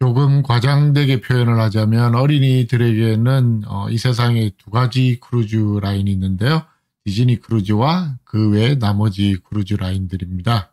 조금 과장되게 표현을 하자면 어린이들에게는 어, 이 세상에 두 가지 크루즈 라인이 있는데요. 디즈니 크루즈와 그 외 나머지 크루즈 라인들입니다.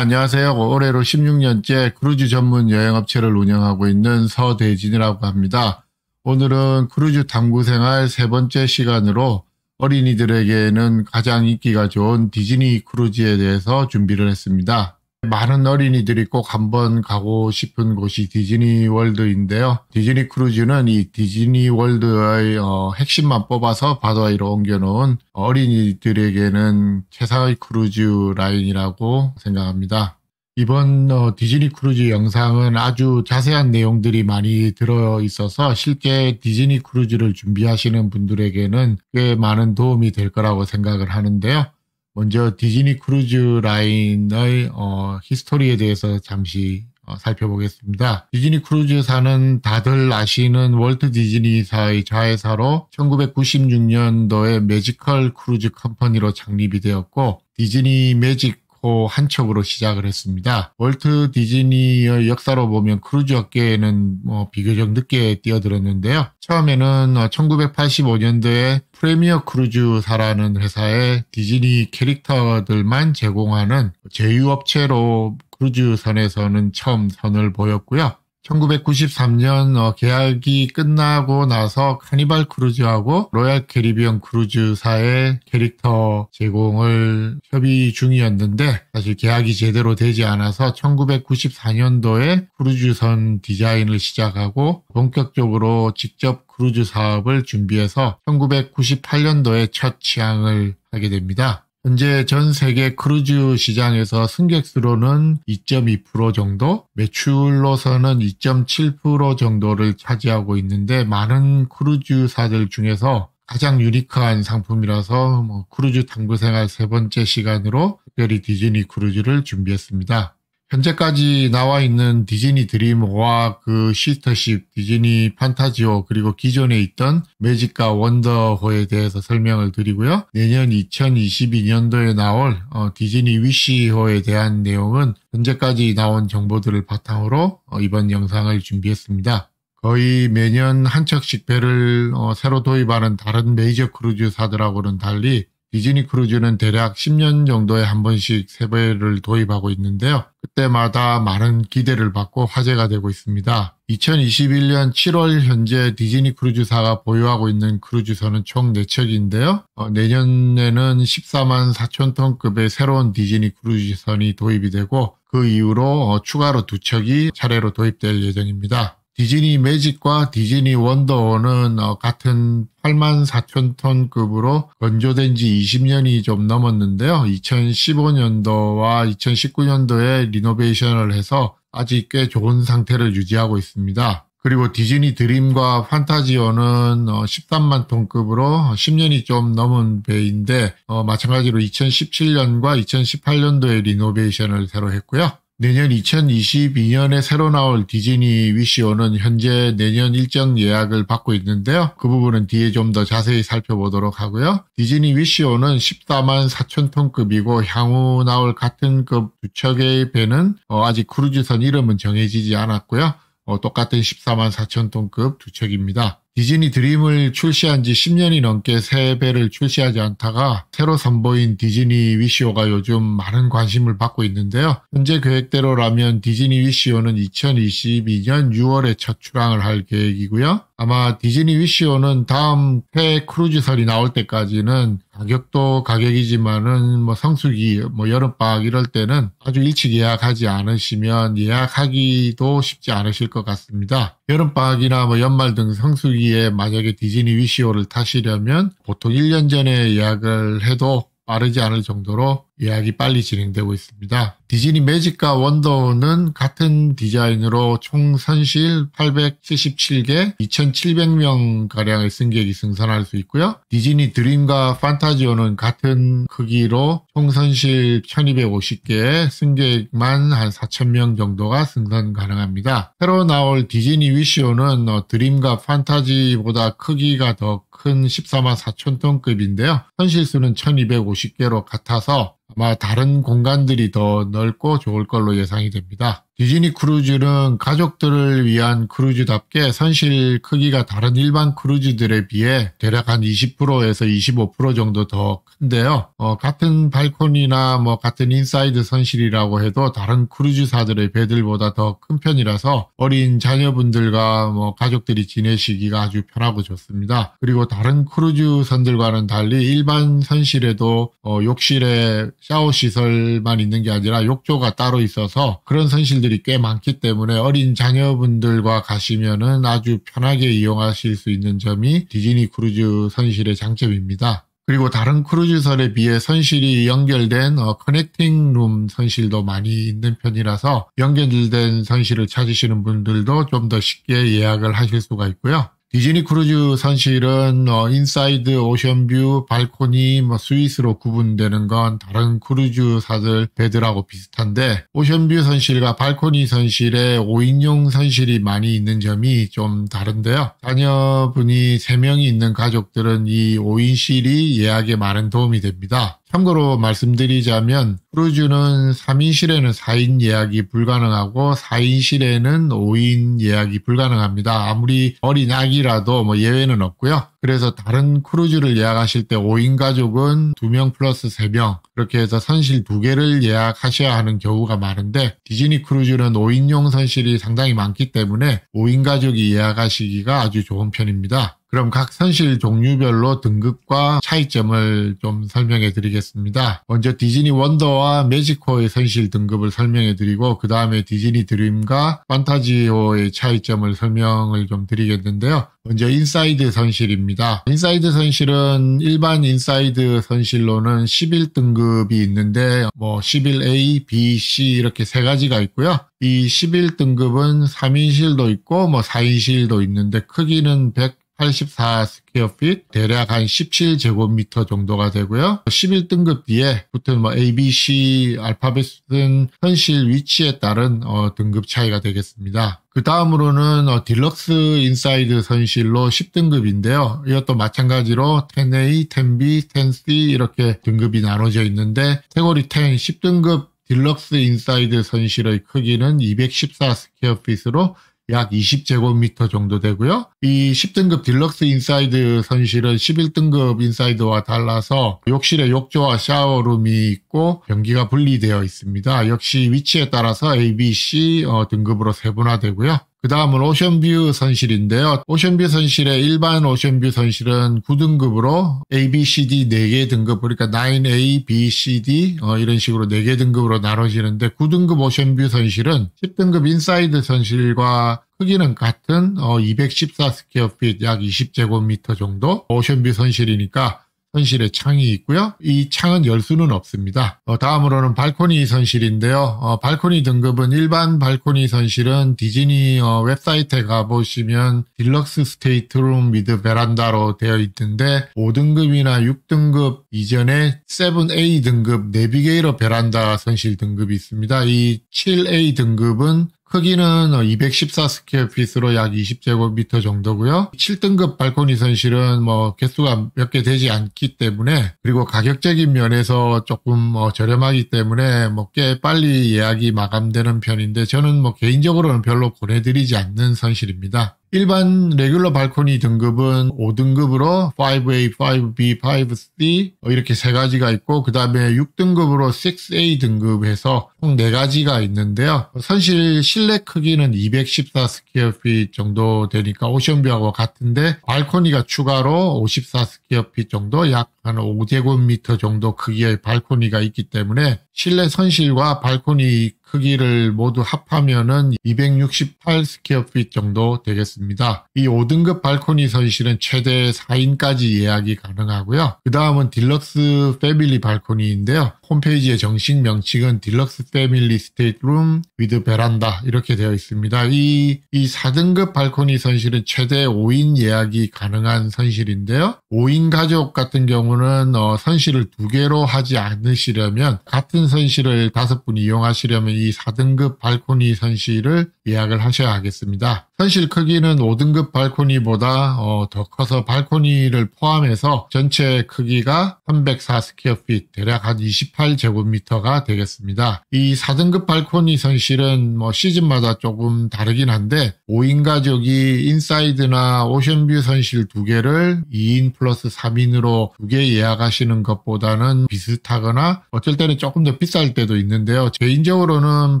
안녕하세요. 올해로 16년째 크루즈 전문 여행업체를 운영하고 있는 서대진이라고 합니다. 오늘은 크루즈 탐구 생활 세 번째 시간으로 어린이들에게는 가장 인기가 좋은 디즈니 크루즈에 대해서 준비를 했습니다. 많은 어린이들이 꼭 한번 가고 싶은 곳이 디즈니 월드인데요. 디즈니 크루즈는 이 디즈니 월드의 어, 핵심만 뽑아서 바다 위로 옮겨놓은 어린이들에게는 최상의 크루즈 라인이라고 생각합니다. 이번 어, 디즈니 크루즈 영상은 아주 자세한 내용들이 많이 들어 있어서 실제 디즈니 크루즈를 준비하시는 분들에게는 꽤 많은 도움이 될 거라고 생각을 하는데요. 먼저 디즈니 크루즈 라인의 어, history에 대해서 잠시 어, 살펴보겠습니다. 디즈니 크루즈사는 다들 아시는 월트 디즈니사의 자회사로 1996년도에 매지컬 크루즈 컴퍼니로 창립이 되었고 디즈니 매직 한 척으로 시작을 했습니다. 월트 디즈니의 역사로 보면 크루즈 업계에는 뭐 비교적 늦게 뛰어들었는데요. 처음에는 1985년도에 프레미어 크루즈사라는 회사에 디즈니 캐릭터들만 제공하는 제휴업체로 크루즈선에서는 처음 선을 보였고요. 1993년 어, 계약이 끝나고 나서 카니발 크루즈하고 로얄 캐리비언 크루즈사의 캐릭터 제공을 협의 중이었는데 사실 계약이 제대로 되지 않아서 1994년도에 크루즈선 디자인을 시작하고 본격적으로 직접 크루즈 사업을 준비해서 1998년도에 첫 취항을 하게 됩니다. 현재 전 세계 크루즈 시장에서 승객 수로는 2.2% 정도, 매출로서는 2.7% 정도를 차지하고 있는데 많은 크루즈사들 중에서 가장 unique한 상품이라서 뭐 크루즈 탐구 생활 세 번째 시간으로 특별히 디즈니 크루즈를 준비했습니다. 현재까지 나와 있는 디즈니 드림과 그 sister ship, 디즈니 판타지호, 그리고 기존에 있던 매직과 원더호에 대해서 설명을 드리고요. 내년 2022년도에 나올 어, 디즈니 위시호에 대한 내용은 현재까지 나온 정보들을 바탕으로 어, 이번 영상을 준비했습니다. 거의 매년 한 척씩 배를 어, 새로 도입하는 다른 메이저 크루즈사들하고는 달리 디즈니 크루즈는 대략 10년 정도에 한 번씩 새 배를 도입하고 있는데요. 그때마다 많은 기대를 받고 화제가 되고 있습니다. 2021년 7월 현재 디즈니 크루즈사가 보유하고 있는 크루즈선은 총 4척인데요. 어, 내년에는 14만 4천 톤급의 새로운 디즈니 크루즈선이 도입이 되고 그 이후로 어, 추가로 두 척이 차례로 도입될 예정입니다. 디즈니 매직과 디즈니 원더는 어, 같은 8만 4천 톤급으로 건조된 지 20년이 좀 넘었는데요. 2015년도와 2019년도에 리노베이션을 해서 아직 꽤 좋은 상태를 유지하고 있습니다. 그리고 디즈니 드림과 판타지호는 13만 톤급으로 10년이 좀 넘은 배인데 어, 마찬가지로 2017년과 2018년도에 리노베이션을 새로 했고요. 내년 2022년에 새로 나올 디즈니 위시호는 현재 내년 일정 예약을 받고 있는데요. 그 부분은 뒤에 좀 더 자세히 살펴보도록 하고요. 디즈니 위시호는 14만 4천 톤급이고 향후 나올 같은 급 두 척의 배는 어, 아직 크루즈선 이름은 정해지지 않았고요. 어, 똑같은 14만 4천 톤급 두 척입니다. 디즈니 드림을 출시한 지 10년이 넘게 새 배를 출시하지 않다가 새로 선보인 디즈니 위시호가 요즘 많은 관심을 받고 있는데요. 현재 계획대로라면 디즈니 위시호는 2022년 6월에 첫 출항을 할 계획이고요. 아마 디즈니 위시호는 다음 해 크루즈선이 나올 때까지는 가격도 가격이지만은 뭐 성수기, 뭐 여름방학 이럴 때는 아주 일찍 예약하지 않으시면 예약하기도 쉽지 않으실 것 같습니다. 여름방학이나 뭐 연말 등 성수기에 만약에 디즈니 위시호를 타시려면 보통 1년 전에 예약을 해도 빠르지 않을 정도로 예약이 빨리 진행되고 있습니다. 디즈니 매직과 원더는 같은 디자인으로 총 선실 877개, 2,700명 가량의 승객이 승선할 수 있고요. 디즈니 드림과 판타지호는 같은 크기로 총 선실 1,250개, 승객만 한 4,000명 정도가 승선 가능합니다. 새로 나올 디즈니 위시호는 어, 드림과 판타지보다 크기가 더 큰 14만 4천 톤급인데요. 선실수는 1,250개로 같아서 아마 다른 공간들이 더 넓고 좋을 걸로 예상이 됩니다. 디즈니 크루즈는 가족들을 위한 크루즈답게 선실 크기가 다른 일반 크루즈들에 비해 대략 한 20%에서 25% 정도 더 큰데요. 어, 같은 발코니나 뭐 같은 inside 선실이라고 해도 다른 크루즈사들의 배들보다 더 큰 편이라서 어린 자녀분들과 뭐 가족들이 지내시기가 아주 편하고 좋습니다. 그리고 다른 크루즈 선들과는 달리 일반 선실에도 어, 욕실에 샤워 시설만 있는 게 아니라 욕조가 따로 있어서 그런 선실 들이 꽤 많기 때문에 어린 자녀분들과 가시면은 아주 편하게 이용하실 수 있는 점이 디즈니 크루즈 선실의 장점입니다. 그리고 다른 크루즈선에 비해 선실이 연결된 어, connecting room 선실도 많이 있는 편이라서 연결된 선실을 찾으시는 분들도 좀 더 쉽게 예약을 하실 수가 있고요. 디즈니 크루즈 선실은 어, inside, ocean view, 발코니, 뭐 suite로 구분되는 건 다른 크루즈사들 배들하고 비슷한데 ocean view 선실과 발코니 선실에 5인용 선실이 많이 있는 점이 좀 다른데요. 자녀분이 3명이 있는 가족들은 이 5인실이 예약에 많은 도움이 됩니다. 참고로 말씀드리자면 크루즈는 3인실에는 4인 예약이 불가능하고 4인실에는 5인 예약이 불가능합니다. 아무리 어린 아기라도 뭐 예외는 없고요. 그래서 다른 크루즈를 예약하실 때 5인 가족은 2명 플러스 3명 그렇게 해서 선실 2개를 예약하셔야 하는 경우가 많은데 디즈니 크루즈는 5인용 선실이 상당히 많기 때문에 5인 가족이 예약하시기가 아주 좋은 편입니다. 그럼 각 선실 종류별로 등급과 차이점을 좀 설명해 드리겠습니다. 먼저 디즈니 원더와 매직호의 선실 등급을 설명해 드리고 그 다음에 디즈니 드림과 판타지호의 차이점을 설명을 좀 드리겠는데요. 먼저 inside 선실입니다. inside 선실은 일반 inside 선실로는 11등급이 있는데 뭐 11A, B, C 이렇게 세 가지가 있고요. 이 11등급은 3인실도 있고 뭐 4인실도 있는데 크기는 100 84 square feet 대략 한 17제곱미터 정도가 되고요. 11등급 뒤에 붙은 뭐 A, B, C 알파벳은 선실 위치에 따른 어, 등급 차이가 되겠습니다. 그 다음으로는 어, deluxe inside 선실로 10등급인데요. 이것도 마찬가지로 10A, 10B, 10C 이렇게 등급이 나눠져 있는데 카테고리 10, 10등급 deluxe inside 선실의 크기는 214 square feet으로 약 20제곱미터 정도 되고요. 이 10등급 deluxe inside 선실은 11등급 inside와 달라서 욕실에 욕조와 샤워룸이 있고 변기가 분리되어 있습니다. 역시 위치에 따라서 A, B, C 어, 등급으로 세분화되고요. 그 다음은 ocean view 선실인데요. ocean view 선실의 일반 ocean view 선실은 9등급으로 A, B, C, D 4개 등급, 그러니까 9A, B, C, D 어, 이런 식으로 4개 등급으로 나눠지는데 9등급 ocean view 선실은 10등급 inside 선실과 크기는 같은 어, 214 square feet 약 20제곱미터 정도 ocean view 선실이니까 선실에 창이 있고요. 이 창은 열 수는 없습니다. 어, 다음으로는 발코니 선실인데요. 어, 발코니 등급은 일반 발코니 선실은 디즈니 어, 웹사이트에 가보시면 deluxe stateroom with verandah로 되어 있는데 5등급이나 6등급 이전에 7A 등급 navigator verandah 선실 등급이 있습니다. 이 7A 등급은 크기는 214 square feet으로 약 20제곱미터 정도고요. 7등급 발코니 선실은 뭐 개수가 몇 개 되지 않기 때문에 그리고 가격적인 면에서 조금 뭐 저렴하기 때문에 뭐 꽤 빨리 예약이 마감되는 편인데 저는 뭐 개인적으로는 별로 권해드리지 않는 선실입니다. 일반 regular 발코니 등급은 5등급으로 5A, 5B, 5C 이렇게 세 가지가 있고 그 다음에 6등급으로 6A 등급해서 총 4가지가 있는데요. 선실 실내 크기는 214 square feet 정도 되니까 ocean view하고 같은데 발코니가 추가로 54 square feet 정도 약 한 5제곱미터 정도 크기의 발코니가 있기 때문에 실내 선실과 발코니 크기를 모두 합하면은 268 square feet 정도 되겠습니다. 이 5등급 발코니 선실은 최대 4인까지 예약이 가능하고요. 그 다음은 deluxe family 발코니인데요. 홈페이지의 정식 명칭은 deluxe family stateroom with verandah 이렇게 되어 있습니다. 이, 이 4등급 발코니 선실은 최대 5인 예약이 가능한 선실인데요. 5인 가족 같은 경우는 어, 선실을 두 개로 하지 않으시려면 같은 선실을 다섯 분 이용하시려면 이 4등급 발코니 선실을 예약을 하셔야 하겠습니다. 선실 크기는 5등급 발코니보다 어, 더 커서 발코니를 포함해서 전체 크기가 304 square feet 대략 한 28제곱미터가 되겠습니다. 이 4등급 발코니 선실은 뭐 시즌마다 조금 다르긴 한데 5인 가족이 inside나 ocean view 선실 두 개를 2인 플러스 3인으로 두 개 예약하시는 것보다는 비슷하거나 어쩔 때는 조금 더 비쌀 때도 있는데요. 개인적으로는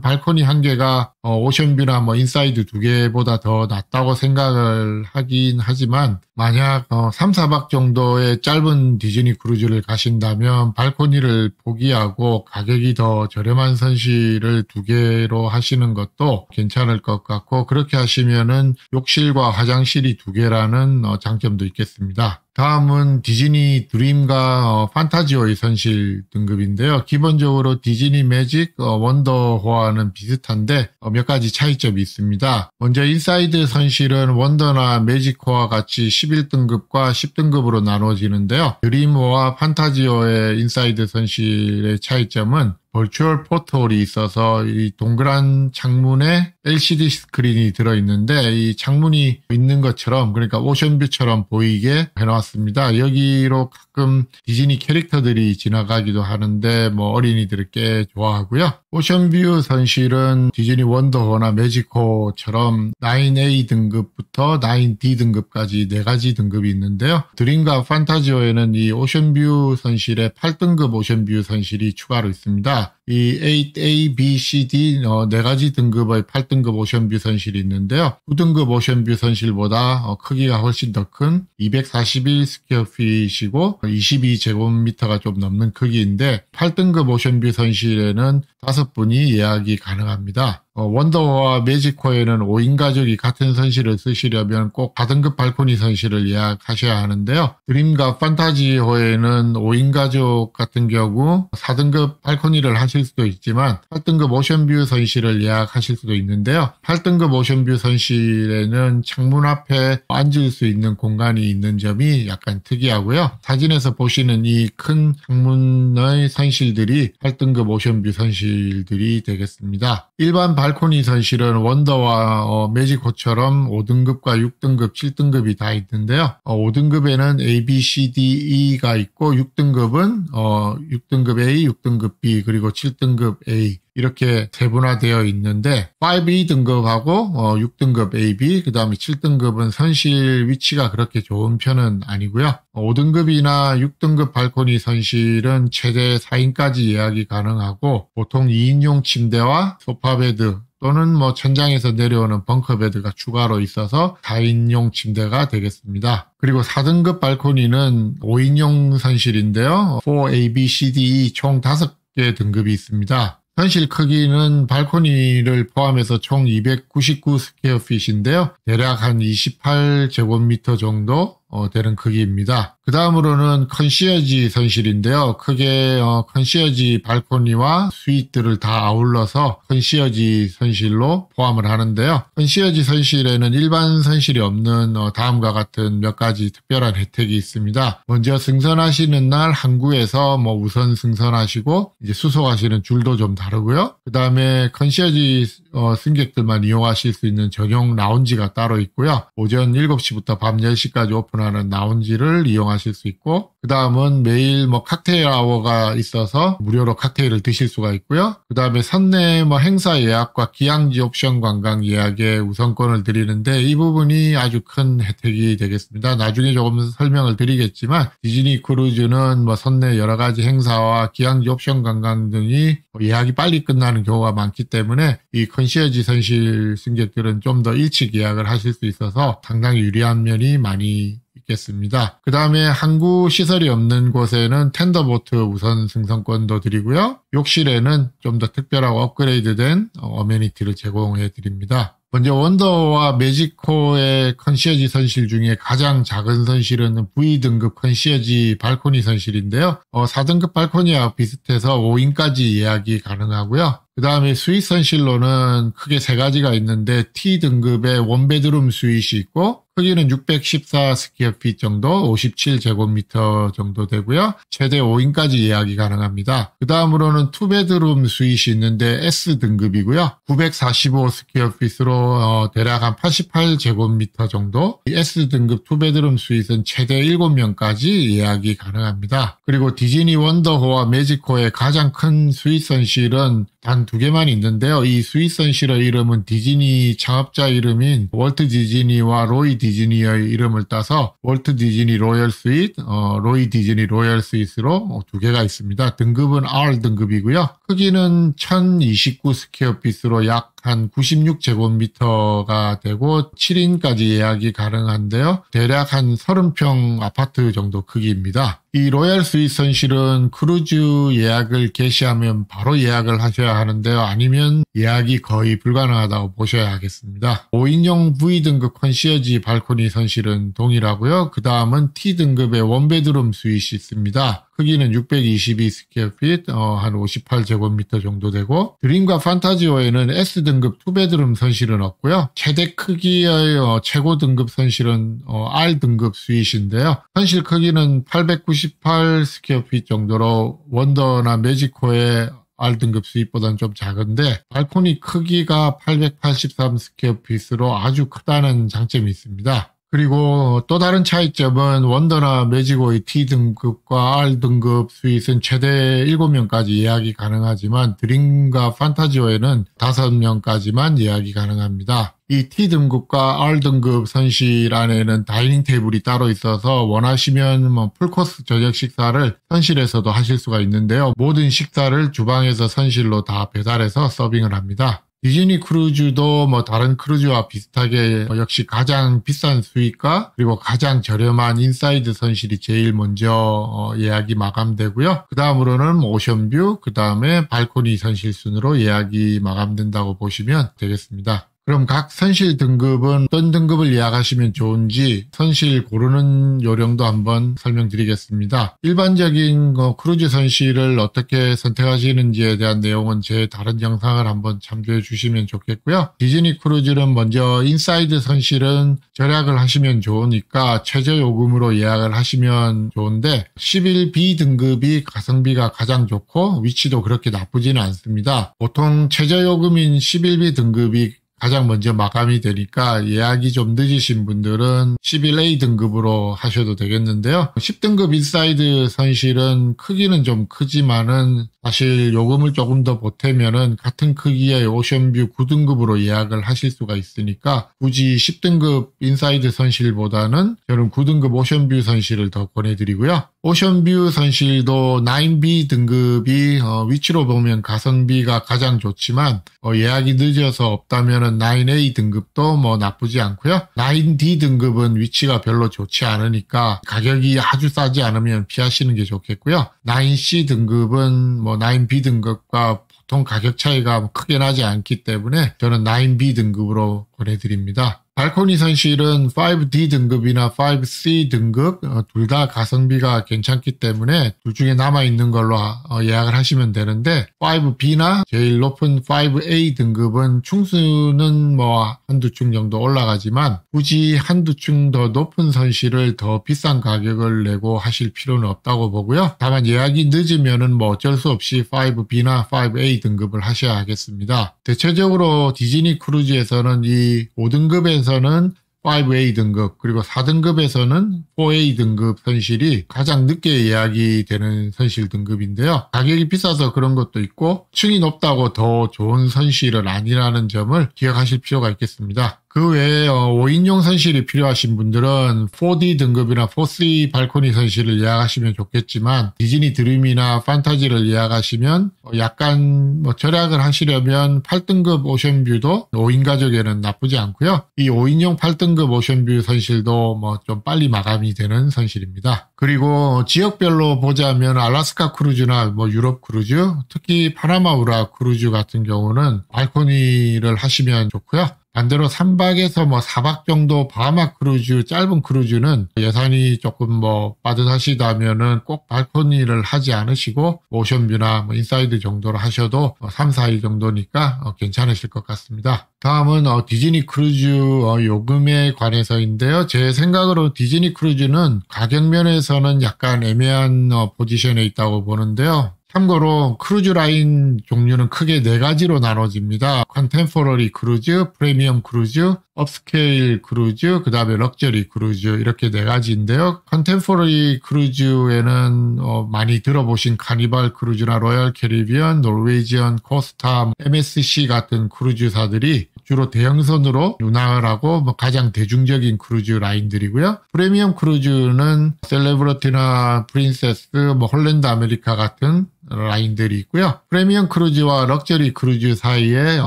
발코니 한 개가 어, ocean view나 뭐 inside 두 개보다 더 낫다고 생각을 하긴 하지만 만약 어, 3, 4박 정도의 짧은 디즈니 크루즈를 가신다면 발코니를 포기하고 가격이 더 저렴한 선실을 두 개로 하시는 것도 괜찮을 것 같고 그렇게 하시면은 욕실과 화장실이 두 개라는 어, 장점도 있겠습니다. 다음은 디즈니 드림과 어, 판타지호의 선실 등급인데요. 기본적으로 디즈니 매직, 어, 원더호와는 비슷한데 어, 몇 가지 차이점이 있습니다. 먼저 inside 선실은 원더나 매직호와 같이 11등급과 10등급으로 나눠지는데요. 드림호와 판타지호의 inside 선실의 차이점은 virtual porthole이 있어서 이 동그란 창문에 LCD 스크린이 들어있는데 이 창문이 있는 것처럼 그러니까 ocean view처럼 보이게 해놨습니다. 여기로 가끔 디즈니 캐릭터들이 지나가기도 하는데 뭐 어린이들이 꽤 좋아하고요. ocean view 선실은 디즈니 원더호나 매직호처럼 9A 등급부터 9D 등급까지 네 가지 등급이 있는데요. 드림과 판타지호에는 이 ocean view 선실에 8등급 ocean view 선실이 추가로 있습니다. 예 이 A, B, C, D 어, 네 가지 등급의 8등급 ocean view 선실이 있는데요. 9등급 ocean view 선실보다 어, 크기가 훨씬 더 큰 241 square feet이고 22 제곱미터가 좀 넘는 크기인데 8등급 ocean view 선실에는 5분이 예약이 가능합니다. 어, 원더와 매직코에는 5인 가족이 같은 선실을 쓰시려면 꼭 4등급 발코니 선실을 예약하셔야 하는데요. 드림과 판타지호에는 5인 가족 같은 경우 4등급 발코니를 하실 수도 있지만 8등급 오션뷰 선실을 예약하실 수도 있는데요. 8등급 오션뷰 선실에는 창문 앞에 앉을 수 있는 공간이 있는 점이 약간 특이하고요. 사진에서 보시는 이 큰 창문의 선실들이 8등급 오션뷰 선실들이 되겠습니다. 일반 발코니 선실은 원더와 어, 매직호처럼 5등급과 6등급, 7등급이 다 있는데요. 어, 5등급에는 A, B, C, D, E가 있고 6등급은 어, 6등급 A, 6등급 B 그리고 7 등급 A 이렇게 세분화되어 있는데 5E 등급하고 어, 6등급 AB 그 다음에 7등급은 선실 위치가 그렇게 좋은 편은 아니고요. 5등급이나 6등급 발코니 선실은 최대 4인까지 예약이 가능하고 보통 2인용 침대와 sofa bed 또는 뭐 천장에서 내려오는 bunker bed가 추가로 있어서 4인용 침대가 되겠습니다. 그리고 4등급 발코니는 5인용 선실인데요. 4, A, B, C, D, E 총 5 개 등급이 있습니다. 선실 크기는 발코니를 포함해서 총 299 square feet인데요. 대략 한 28제곱미터 정도 어, 되는 크기입니다. 그 다음으로는 컨시어지 선실인데요. 크게 어, 컨시어지 발코니와 스위트를 다 아울러서 컨시어지 선실로 포함을 하는데요. 컨시어지 선실에는 일반 선실이 없는 어, 다음과 같은 몇 가지 특별한 혜택이 있습니다. 먼저 승선하시는 날 항구에서 뭐 우선 승선하시고 이제 수속하시는 줄도 좀 다르고요. 그 다음에 컨시어지 어, 승객들만 이용하실 수 있는 전용 라운지가 따로 있고요. 오전 7시부터 밤 10시까지 오픈하는 라운지를 이용하실 수 있고 그 다음은 매일 뭐 칵테일 아워가 있어서 무료로 칵테일을 드실 수가 있고요. 그 다음에 선내 뭐 행사 예약과 기항지 옵션 관광 예약에 우선권을 드리는데 이 부분이 아주 큰 혜택이 되겠습니다. 나중에 조금 설명을 드리겠지만 디즈니 크루즈는 뭐 선내 여러 가지 행사와 기항지 옵션 관광 등이 뭐 예약이 빨리 끝나는 경우가 많기 때문에 이 컨시어지 선실 승객들은 좀 더 일찍 예약을 하실 수 있어서 상당히 유리한 면이 많이 있겠습니다. 그 다음에 항구 시설이 없는 곳에는 tender boat 우선 승선권도 드리고요. 욕실에는 좀 더 특별하고 업그레이드된 amenity를 제공해 드립니다. 먼저 원더와 매지코의 컨시어지 선실 중에 가장 작은 선실은 V등급 concierge 발코니 선실인데요. 어, 4등급 발코니와 비슷해서 5인까지 예약이 가능하고요. 그 다음에 suite 선실로는 크게 세 가지가 있는데 T등급의 one bedroom suite이 있고 크기는 614 square feet 정도, 57제곱미터 정도 되고요. 최대 5인까지 예약이 가능합니다. 그 다음으로는 two bedroom suite이 있는데 S등급이고요. 945 square feet으로 어, 대략 한 88제곱미터 정도. S등급 two bedroom suite은 최대 7명까지 예약이 가능합니다. 그리고 디즈니 원더호와 매직호의 가장 큰 suite 선실은 단 두 개만 있는데요. 이 suite 선실의 이름은 디즈니 창업자 이름인 월트 디즈니와 로이 디즈니의 이름을 따서 월트 디즈니 royal suite, 어, 로이 디즈니 royal suite으로 두 개가 있습니다. 등급은 R 등급이고요. 크기는 1029 square feet으로 약 한 96제곱미터가 되고 7인까지 예약이 가능한데요. 대략 한 30평 아파트 정도 크기입니다. 이 royal suite 선실은 크루즈 예약을 개시하면 바로 예약을 하셔야 하는데요. 아니면 예약이 거의 불가능하다고 보셔야 하겠습니다. 5인용 V등급 concierge 발코니 선실은 동일하고요. 그 다음은 T등급의 one bedroom suite이 있습니다. 크기는 622 square feet, 어, 한 58제곱미터 정도 되고 드림과 판타지호에는 S등급 two bedroom 선실은 없고요. 최대 크기의 어, 최고 등급 선실은 어, R등급 suite인데요. 선실 크기는 898 square feet 정도로 원더나 매직호의 R등급 suite보다는 좀 작은데 발코니 크기가 883 square feet으로 아주 크다는 장점이 있습니다. 그리고 또 다른 차이점은 원더나 매직호의 T등급과 R등급 스윗은 최대 7명까지 예약이 가능하지만 드림과 판타지호에는 5명까지만 예약이 가능합니다. 이 T등급과 R등급 선실 안에는 dining table이 따로 있어서 원하시면 뭐 풀코스 저녁 식사를 선실에서도 하실 수가 있는데요. 모든 식사를 주방에서 선실로 다 배달해서 서빙을 합니다. 디즈니 크루즈도 뭐 다른 크루즈와 비슷하게 역시 가장 비싼 suite과 그리고 가장 저렴한 inside 선실이 제일 먼저 어, 예약이 마감되고요. 그 다음으로는 ocean view, 그 다음에 발코니 선실 순으로 예약이 마감된다고 보시면 되겠습니다. 그럼 각 선실 등급은 어떤 등급을 예약하시면 좋은지 선실 고르는 요령도 한번 설명드리겠습니다. 일반적인 어, 크루즈 선실을 어떻게 선택하시는지에 대한 내용은 제 다른 영상을 한번 참조해 주시면 좋겠고요. 디즈니 크루즈는 먼저 inside 선실은 절약을 하시면 좋으니까 최저 요금으로 예약을 하시면 좋은데 11B 등급이 가성비가 가장 좋고 위치도 그렇게 나쁘지는 않습니다. 보통 최저 요금인 11B 등급이 가장 먼저 마감이 되니까 예약이 좀 늦으신 분들은 11A 등급으로 하셔도 되겠는데요. 10등급 inside 선실은 크기는 좀 크지만은 사실 요금을 조금 더 보태면은 같은 크기의 ocean view 9등급으로 예약을 하실 수가 있으니까 굳이 10등급 inside 선실보다는 저는 9등급 ocean view 선실을 더 권해드리고요. ocean view 선실도 9B 등급이 어, 위치로 보면 가성비가 가장 좋지만 어, 예약이 늦어서 없다면은 9A 등급도 뭐 나쁘지 않고요. 9D 등급은 위치가 별로 좋지 않으니까 가격이 아주 싸지 않으면 피하시는 게 좋겠고요. 9C 등급은 뭐 9B 등급과 보통 가격 차이가 크게 나지 않기 때문에 저는 9B 등급으로 보내드립니다. 발코니 선실은 5D 등급이나 5C 등급 어, 둘다 가성비가 괜찮기 때문에 둘 중에 남아있는 걸로 어, 예약을 하시면 되는데 5B나 제일 높은 5A 등급은 충수는 뭐 한두 층 정도 올라가지만 굳이 한두 층 더 높은 선실을 더 비싼 가격을 내고 하실 필요는 없다고 보고요. 다만 예약이 늦으면은 뭐 어쩔 수 없이 5B나 5A 등급을 하셔야 하겠습니다. 대체적으로 디즈니 크루즈에서는 이 5등급 에서는 5A 등급 그리고 4등급에서는 4A 등급 선실이 가장 늦게 예약이 되는 선실 등급인데요. 가격이 비싸서 그런 것도 있고 층이 높다고 더 좋은 선실은 아니라는 점을 기억하실 필요가 있겠습니다. 그 외에 5인용 어, 선실이 필요하신 분들은 4D 등급이나 4C 발코니 선실을 예약하시면 좋겠지만 디즈니 드림이나 판타지를 예약하시면 어, 약간 뭐 절약을 하시려면 8등급 ocean view도 5인 가족에는 나쁘지 않고요. 이 5인용 8등급 ocean view 선실도 뭐 좀 빨리 마감이 되는 선실입니다. 그리고 지역별로 보자면 알라스카 크루즈나 뭐 유럽 크루즈, 특히 파나마 운하 크루즈 같은 경우는 발코니를 하시면 좋고요. 반대로 3박에서 뭐 4박 정도 바하마 크루즈, 짧은 크루즈는 예산이 조금 뭐 빠듯하시다면은 꼭 발코니를 하지 않으시고 ocean view나 뭐 inside 정도로 하셔도 3, 뭐 4일 정도니까 어, 괜찮으실 것 같습니다. 다음은 어, 디즈니 크루즈 어, 요금에 관해서인데요. 제 생각으로 디즈니 크루즈는 가격 면에서는 약간 애매한 포지션에 있다고 보는데요. 참고로 크루즈 라인 종류는 크게 네 가지로 나눠집니다. contemporary 크루즈, 프리미엄 크루즈, upscale 크루즈, 그 다음에 럭저리 크루즈 이렇게 네 가지인데요. contemporary 크루즈에는 어, 많이 들어보신 카니발 크루즈나 로얄 캐리비언, 노르웨이지언, 코스타, MSC 같은 크루즈사들이 주로 대형선으로 운항을 하고 뭐 가장 대중적인 크루즈 라인들이고요. 프리미엄 크루즈는 셀레브러티나 프린세스, 뭐 홀랜드 아메리카 같은 라인들이 있고요. 프리미엄 크루즈와 럭저리 크루즈 사이에 어,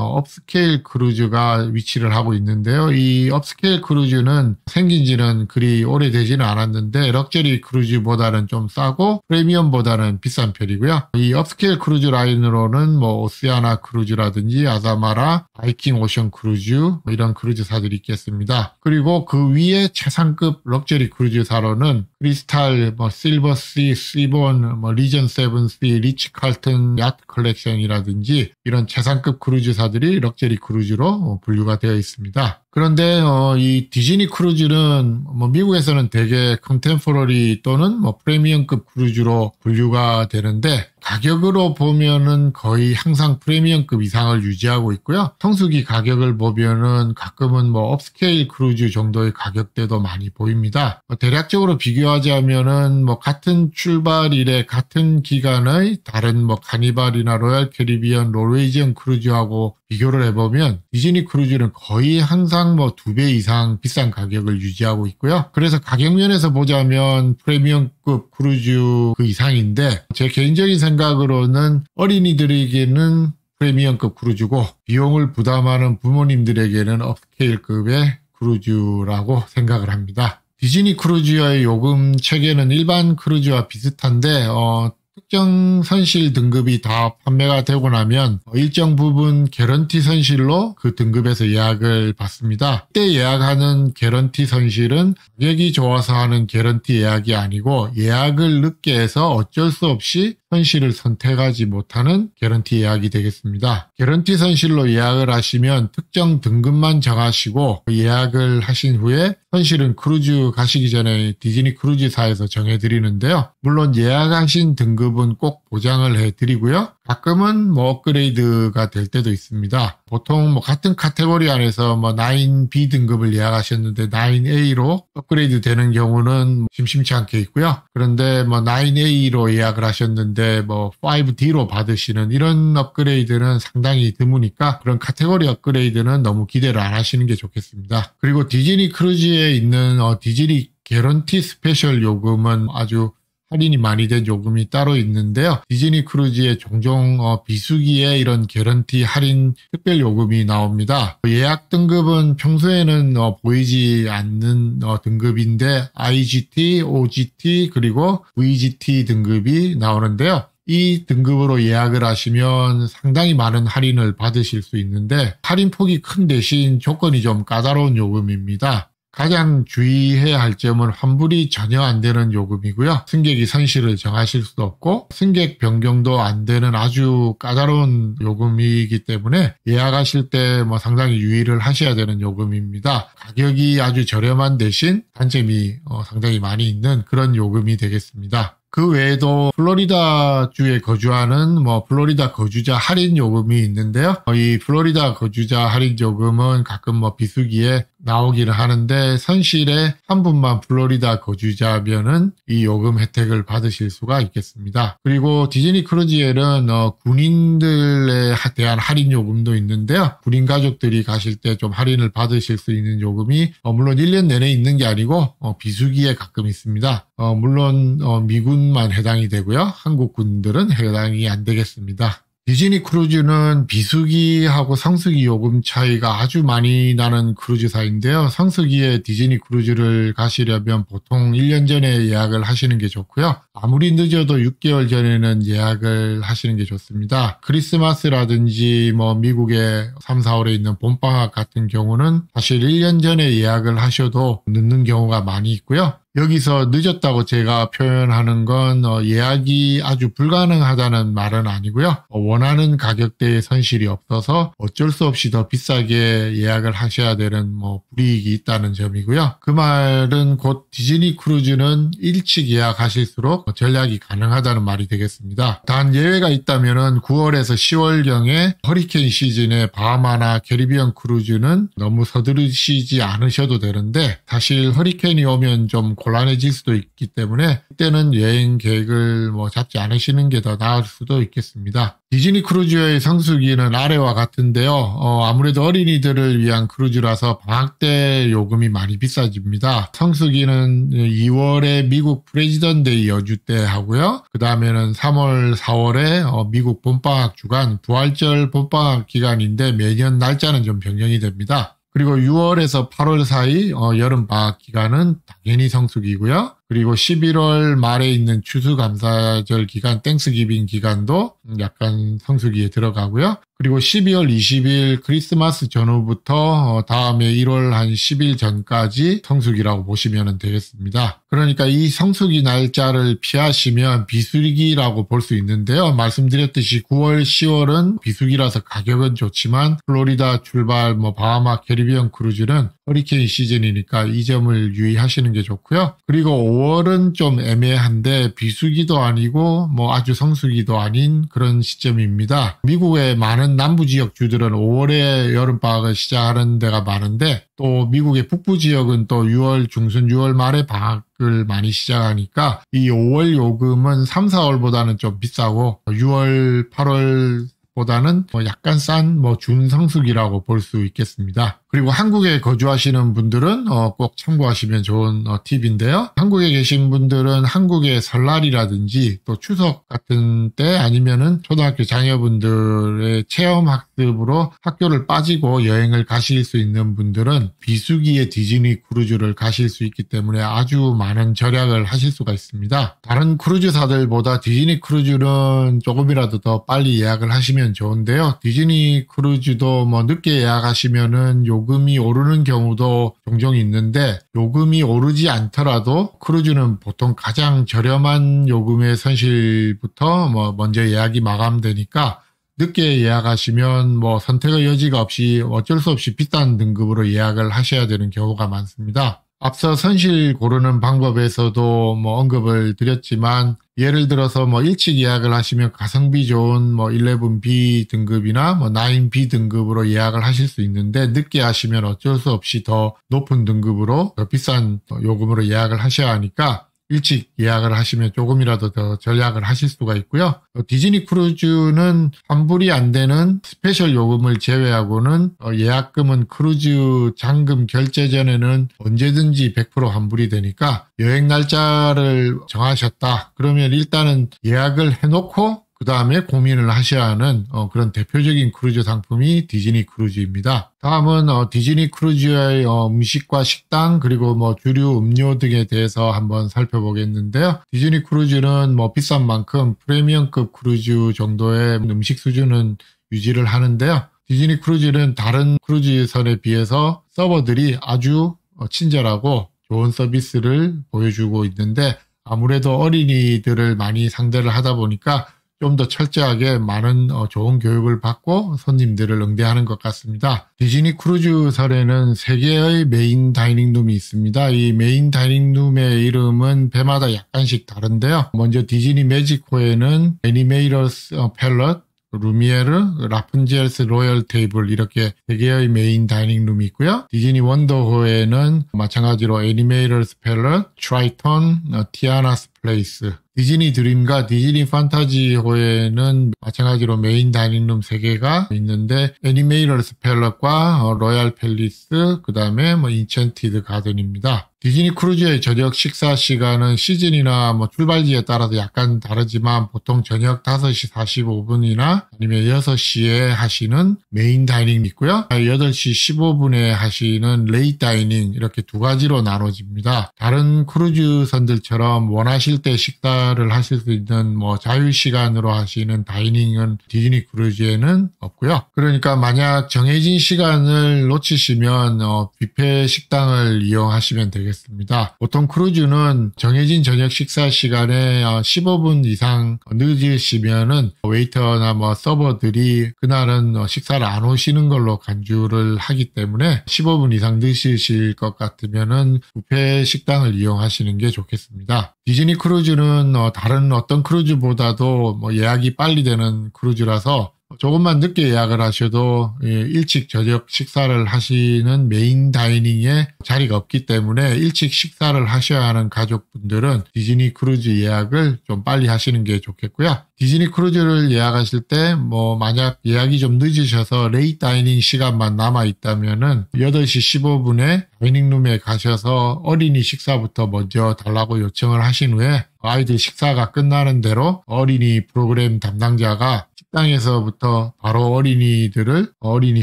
upscale 크루즈가 위치를 하고 있는데요. 이 upscale 크루즈는 생긴 지는 그리 오래되지는 않았는데 럭저리 크루즈보다는 좀 싸고 프리미엄보다는 비싼 편이고요. 이 upscale 크루즈 라인으로는 뭐 Oceania 크루즈라든지 Azamara, Viking Ocean 크루즈 뭐 이런 크루즈사들이 있겠습니다. 그리고 그 위에 최상급 럭저리 크루즈사로는 크리스탈, 뭐 실버시, 시본, 뭐 리전 세븐시, 리치 칼튼 야트 컬렉션이라든지 이런 최상급 크루즈사들이 럭저리 크루즈로 어, 분류가 되어 있습니다. 그런데 어, 이 디즈니 크루즈는 뭐 미국에서는 대개 contemporary 또는 뭐 프리미엄급 크루즈로 분류가 되는데 가격으로 보면은 거의 항상 프리미엄급 이상을 유지하고 있고요. 성수기 가격을 보면은 가끔은 뭐 upscale 크루즈 정도의 가격대도 많이 보입니다. 뭐 대략적으로 비교하자면은 뭐 같은 출발일에 같은 기간의 다른 뭐 Carnival이나 Royal Caribbean, Norwegian 크루즈하고 비교를 해보면 디즈니 크루즈는 거의 항상 뭐 두 배 이상 비싼 가격을 유지하고 있고요. 그래서 가격 면에서 보자면 프리미엄급 크루즈 그 이상인데 제 개인적인 생각으로는 어린이들에게는 프리미엄급 크루즈고 비용을 부담하는 부모님들에게는 upscale급의 크루즈라고 생각을 합니다. 디즈니 크루즈의 요금 체계는 일반 크루즈와 비슷한데 어, 특정 선실 등급이 다 판매가 되고 나면 일정 부분 개런티 선실로 그 등급에서 예약을 받습니다. 이때 예약하는 개런티 선실은 가격이 좋아서 하는 개런티 예약이 아니고 예약을 늦게 해서 어쩔 수 없이 선실을 선택하지 못하는 개런티 예약이 되겠습니다. 개런티 선실로 예약을 하시면 특정 등급만 정하시고 예약을 하신 후에 선실은 크루즈 가시기 전에 디즈니 크루즈사에서 정해드리는데요. 물론 예약하신 등급은 꼭 보장을 해드리고요. 가끔은 뭐 업그레이드가 될 때도 있습니다. 보통 뭐 같은 카테고리 안에서 뭐 9B 등급을 예약하셨는데 9A로 업그레이드 되는 경우는 심심치 않게 있고요. 그런데 뭐 9A로 예약을 하셨는데 뭐 5D로 받으시는 이런 업그레이드는 상당히 드무니까 그런 카테고리 업그레이드는 너무 기대를 안 하시는 게 좋겠습니다. 그리고 디즈니 크루즈에 있는 어 디즈니 guarantee special 요금은 아주 할인이 많이 된 요금이 따로 있는데요. 디즈니 크루즈에 종종 어, 비수기에 이런 개런티 할인 특별 요금이 나옵니다. 예약 등급은 평소에는 어, 보이지 않는 어, 등급인데 IGT, OGT 그리고 VGT 등급이 나오는데요. 이 등급으로 예약을 하시면 상당히 많은 할인을 받으실 수 있는데 할인 폭이 큰 대신 조건이 좀 까다로운 요금입니다. 가장 주의해야 할 점은 환불이 전혀 안 되는 요금이고요. 승객이 선실을 정하실 수도 없고 승객 변경도 안 되는 아주 까다로운 요금이기 때문에 예약하실 때 뭐 상당히 유의를 하셔야 되는 요금입니다. 가격이 아주 저렴한 대신 단점이 어 상당히 많이 있는 그런 요금이 되겠습니다. 그 외에도 플로리다 주에 거주하는 뭐 플로리다 거주자 할인 요금이 있는데요. 이 플로리다 거주자 할인 요금은 가끔 뭐 비수기에 나오기는 하는데 선실에 한 분만 플로리다 거주자면은 이 요금 혜택을 받으실 수가 있겠습니다. 그리고 디즈니 크루즈에는 어, 군인들에 대한 할인 요금도 있는데요. 군인 가족들이 가실 때 좀 할인을 받으실 수 있는 요금이 어, 물론 1년 내내 있는 게 아니고 어, 비수기에 가끔 있습니다. 어, 물론 어, 미군만 해당이 되고요. 한국 군들은 해당이 안 되겠습니다. 디즈니 크루즈는 비수기하고 성수기 요금 차이가 아주 많이 나는 크루즈사인데요. 성수기에 디즈니 크루즈를 가시려면 보통 1년 전에 예약을 하시는 게 좋고요. 아무리 늦어도 6개월 전에는 예약을 하시는 게 좋습니다. 크리스마스라든지 뭐 미국의 3, 4월에 있는 봄방학 같은 경우는 사실 1년 전에 예약을 하셔도 늦는 경우가 많이 있고요. 여기서 늦었다고 제가 표현하는 건 어, 예약이 아주 불가능하다는 말은 아니고요. 어, 원하는 가격대의 선실이 없어서 어쩔 수 없이 더 비싸게 예약을 하셔야 되는 뭐 불이익이 있다는 점이고요. 그 말은 곧 디즈니 크루즈는 일찍 예약하실수록 절약이 가능하다는 말이 되겠습니다. 단 예외가 있다면은 9월에서 10월경에 허리케인 시즌에 바하마나 캐리비안 크루즈는 너무 서두르시지 않으셔도 되는데 사실 허리케인이 오면 좀 곤란해질 수도 있기 때문에 그때는 여행 계획을 뭐 잡지 않으시는 게 더 나을 수도 있겠습니다. 디즈니 크루즈의 성수기는 아래와 같은데요. 어, 아무래도 어린이들을 위한 크루즈라서 방학 때 요금이 많이 비싸집니다. 성수기는 2월에 미국 Presidents' Day 연휴 때 하고요. 그 다음에는 3월, 4월에 어, 미국 봄방학 주간 부활절 봄방학 기간인데 매년 날짜는 좀 변경이 됩니다. 그리고 6월에서 8월 사이 어, 여름 방학 기간은 당연히 성수기고요. 그리고 11월 말에 있는 추수감사절 기간, Thanksgiving 기간도 약간 성수기에 들어가고요. 그리고 12월 20일 크리스마스 전후부터 어, 다음에 1월 한 10일 전까지 성수기라고 보시면 되겠습니다. 그러니까 이 성수기 날짜를 피하시면 비수기라고 볼 수 있는데요. 말씀드렸듯이 9월, 10월은 비수기라서 가격은 좋지만 플로리다 출발, 뭐 바하마 캐리비안 크루즈는 허리케인 시즌이니까 이 점을 유의하시는 게 좋고요. 그리고 5월은 좀 애매한데 비수기도 아니고 뭐 아주 성수기도 아닌 그런 시점입니다. 미국의 많은 남부 지역 주들은 5월에 여름방학을 시작하는 데가 많은데 또 미국의 북부 지역은 또 6월 중순 6월 말에 방학을 많이 시작하니까 이 5월 요금은 3, 4월보다는 좀 비싸고 6월, 8월 보다는 뭐 약간 싼 뭐 준성수기라고 볼 수 있겠습니다. 그리고 한국에 거주하시는 분들은 어, 꼭 참고하시면 좋은 어, 팁인데요. 한국에 계신 분들은 한국의 설날이라든지 또 추석 같은 때 아니면은 초등학교 자녀분들의 체험 학습으로 학교를 빠지고 여행을 가실 수 있는 분들은 비수기에 디즈니 크루즈를 가실 수 있기 때문에 아주 많은 절약을 하실 수가 있습니다. 다른 크루즈사들보다 디즈니 크루즈는 조금이라도 더 빨리 예약을 하시면 좋은데요. 디즈니 크루즈도 뭐 늦게 예약하시면은 요 요금이 오르는 경우도 종종 있는데 요금이 오르지 않더라도 크루즈는 보통 가장 저렴한 요금의 선실부터 뭐 먼저 예약이 마감되니까 늦게 예약하시면 뭐 선택의 여지가 없이 어쩔 수 없이 비싼 등급으로 예약을 하셔야 되는 경우가 많습니다. 앞서 선실 고르는 방법에서도 뭐 언급을 드렸지만 예를 들어서 뭐 일찍 예약을 하시면 가성비 좋은 뭐 11B 등급이나 뭐 9B 등급으로 예약을 하실 수 있는데 늦게 하시면 어쩔 수 없이 더 높은 등급으로 더 비싼 요금으로 예약을 하셔야 하니까 일찍 예약을 하시면 조금이라도 더 절약을 하실 수가 있고요. 어, 디즈니 크루즈는 환불이 안 되는 special 요금을 제외하고는 어, 예약금은 크루즈 잔금 결제 전에는 언제든지 100% 환불이 되니까 여행 날짜를 정하셨다. 그러면 일단은 예약을 해놓고 그 다음에 고민을 하셔야 하는 어, 그런 대표적인 크루즈 상품이 디즈니 크루즈입니다. 다음은 어, 디즈니 크루즈의 어, 음식과 식당 그리고 뭐 주류 음료 등에 대해서 한번 살펴보겠는데요. 디즈니 크루즈는 뭐 비싼 만큼 프리미엄급 크루즈 정도의 음식 수준은 유지를 하는데요. 디즈니 크루즈는 다른 크루즈선에 비해서 서버들이 아주 어, 친절하고 좋은 서비스를 보여주고 있는데 아무래도 어린이들을 많이 상대를 하다 보니까 좀 더 철저하게 많은 어, 좋은 교육을 받고 손님들을 응대하는 것 같습니다. 디즈니 크루즈선에는 세 개의 main dining room이 있습니다. 이 main dining room의 이름은 배마다 약간씩 다른데요. 먼저 디즈니 매직호에는 Animator's Palate Lumiere's, Rapunzel's Royal Table 이렇게 세 개의 main dining room이 있고요. 디즈니 원더호에는 마찬가지로 Animator's Palate, Triton's, 어, Tiana's Place 디즈니 드림과 디즈니 판타지 호에는 마찬가지로 main dining room 3개가 있는데 Animator's Palate과 어, Royal Palace 그 다음에 뭐 Enchanted Garden입니다. 디즈니 크루즈의 저녁 식사 시간은 시즌이나 뭐 출발지에 따라서 약간 다르지만 보통 저녁 5시 45분이나 아니면 6시에 하시는 main dining 있고요. 8시 15분에 하시는 late dining 이렇게 두 가지로 나눠집니다. 다른 크루즈선들처럼 원하실 때 식사 를 하실 수 있는 뭐 자유 시간으로 하시는 dining은 디즈니 크루즈에는 없고요. 그러니까 만약 정해진 시간을 놓치시면 어, 뷔페 식당을 이용하시면 되겠습니다. 보통 크루즈는 정해진 저녁 식사 시간에 15분 어, 이상 늦으시면은 웨이터나 뭐 서버들이 그날은 어, 식사를 안 오시는 걸로 간주를 하기 때문에 15분 이상 늦으실 것 같으면은 뷔페 식당을 이용하시는 게 좋겠습니다. 디즈니 크루즈는 어, 다른 어떤 크루즈보다도 뭐 예약이 빨리 되는 크루즈라서 조금만 늦게 예약을 하셔도 예, 일찍 저녁 식사를 하시는 main dining에 자리가 없기 때문에 일찍 식사를 하셔야 하는 가족분들은 디즈니 크루즈 예약을 좀 빨리 하시는 게 좋겠고요. 디즈니 크루즈를 예약하실 때 뭐 만약 예약이 좀 늦으셔서 late dining 시간만 남아 있다면은 8시 15분에 dining room에 가셔서 어린이 식사부터 먼저 달라고 요청을 하신 후에 아이들 식사가 끝나는 대로 어린이 프로그램 담당자가 식당에서부터 바로 어린이들을 어린이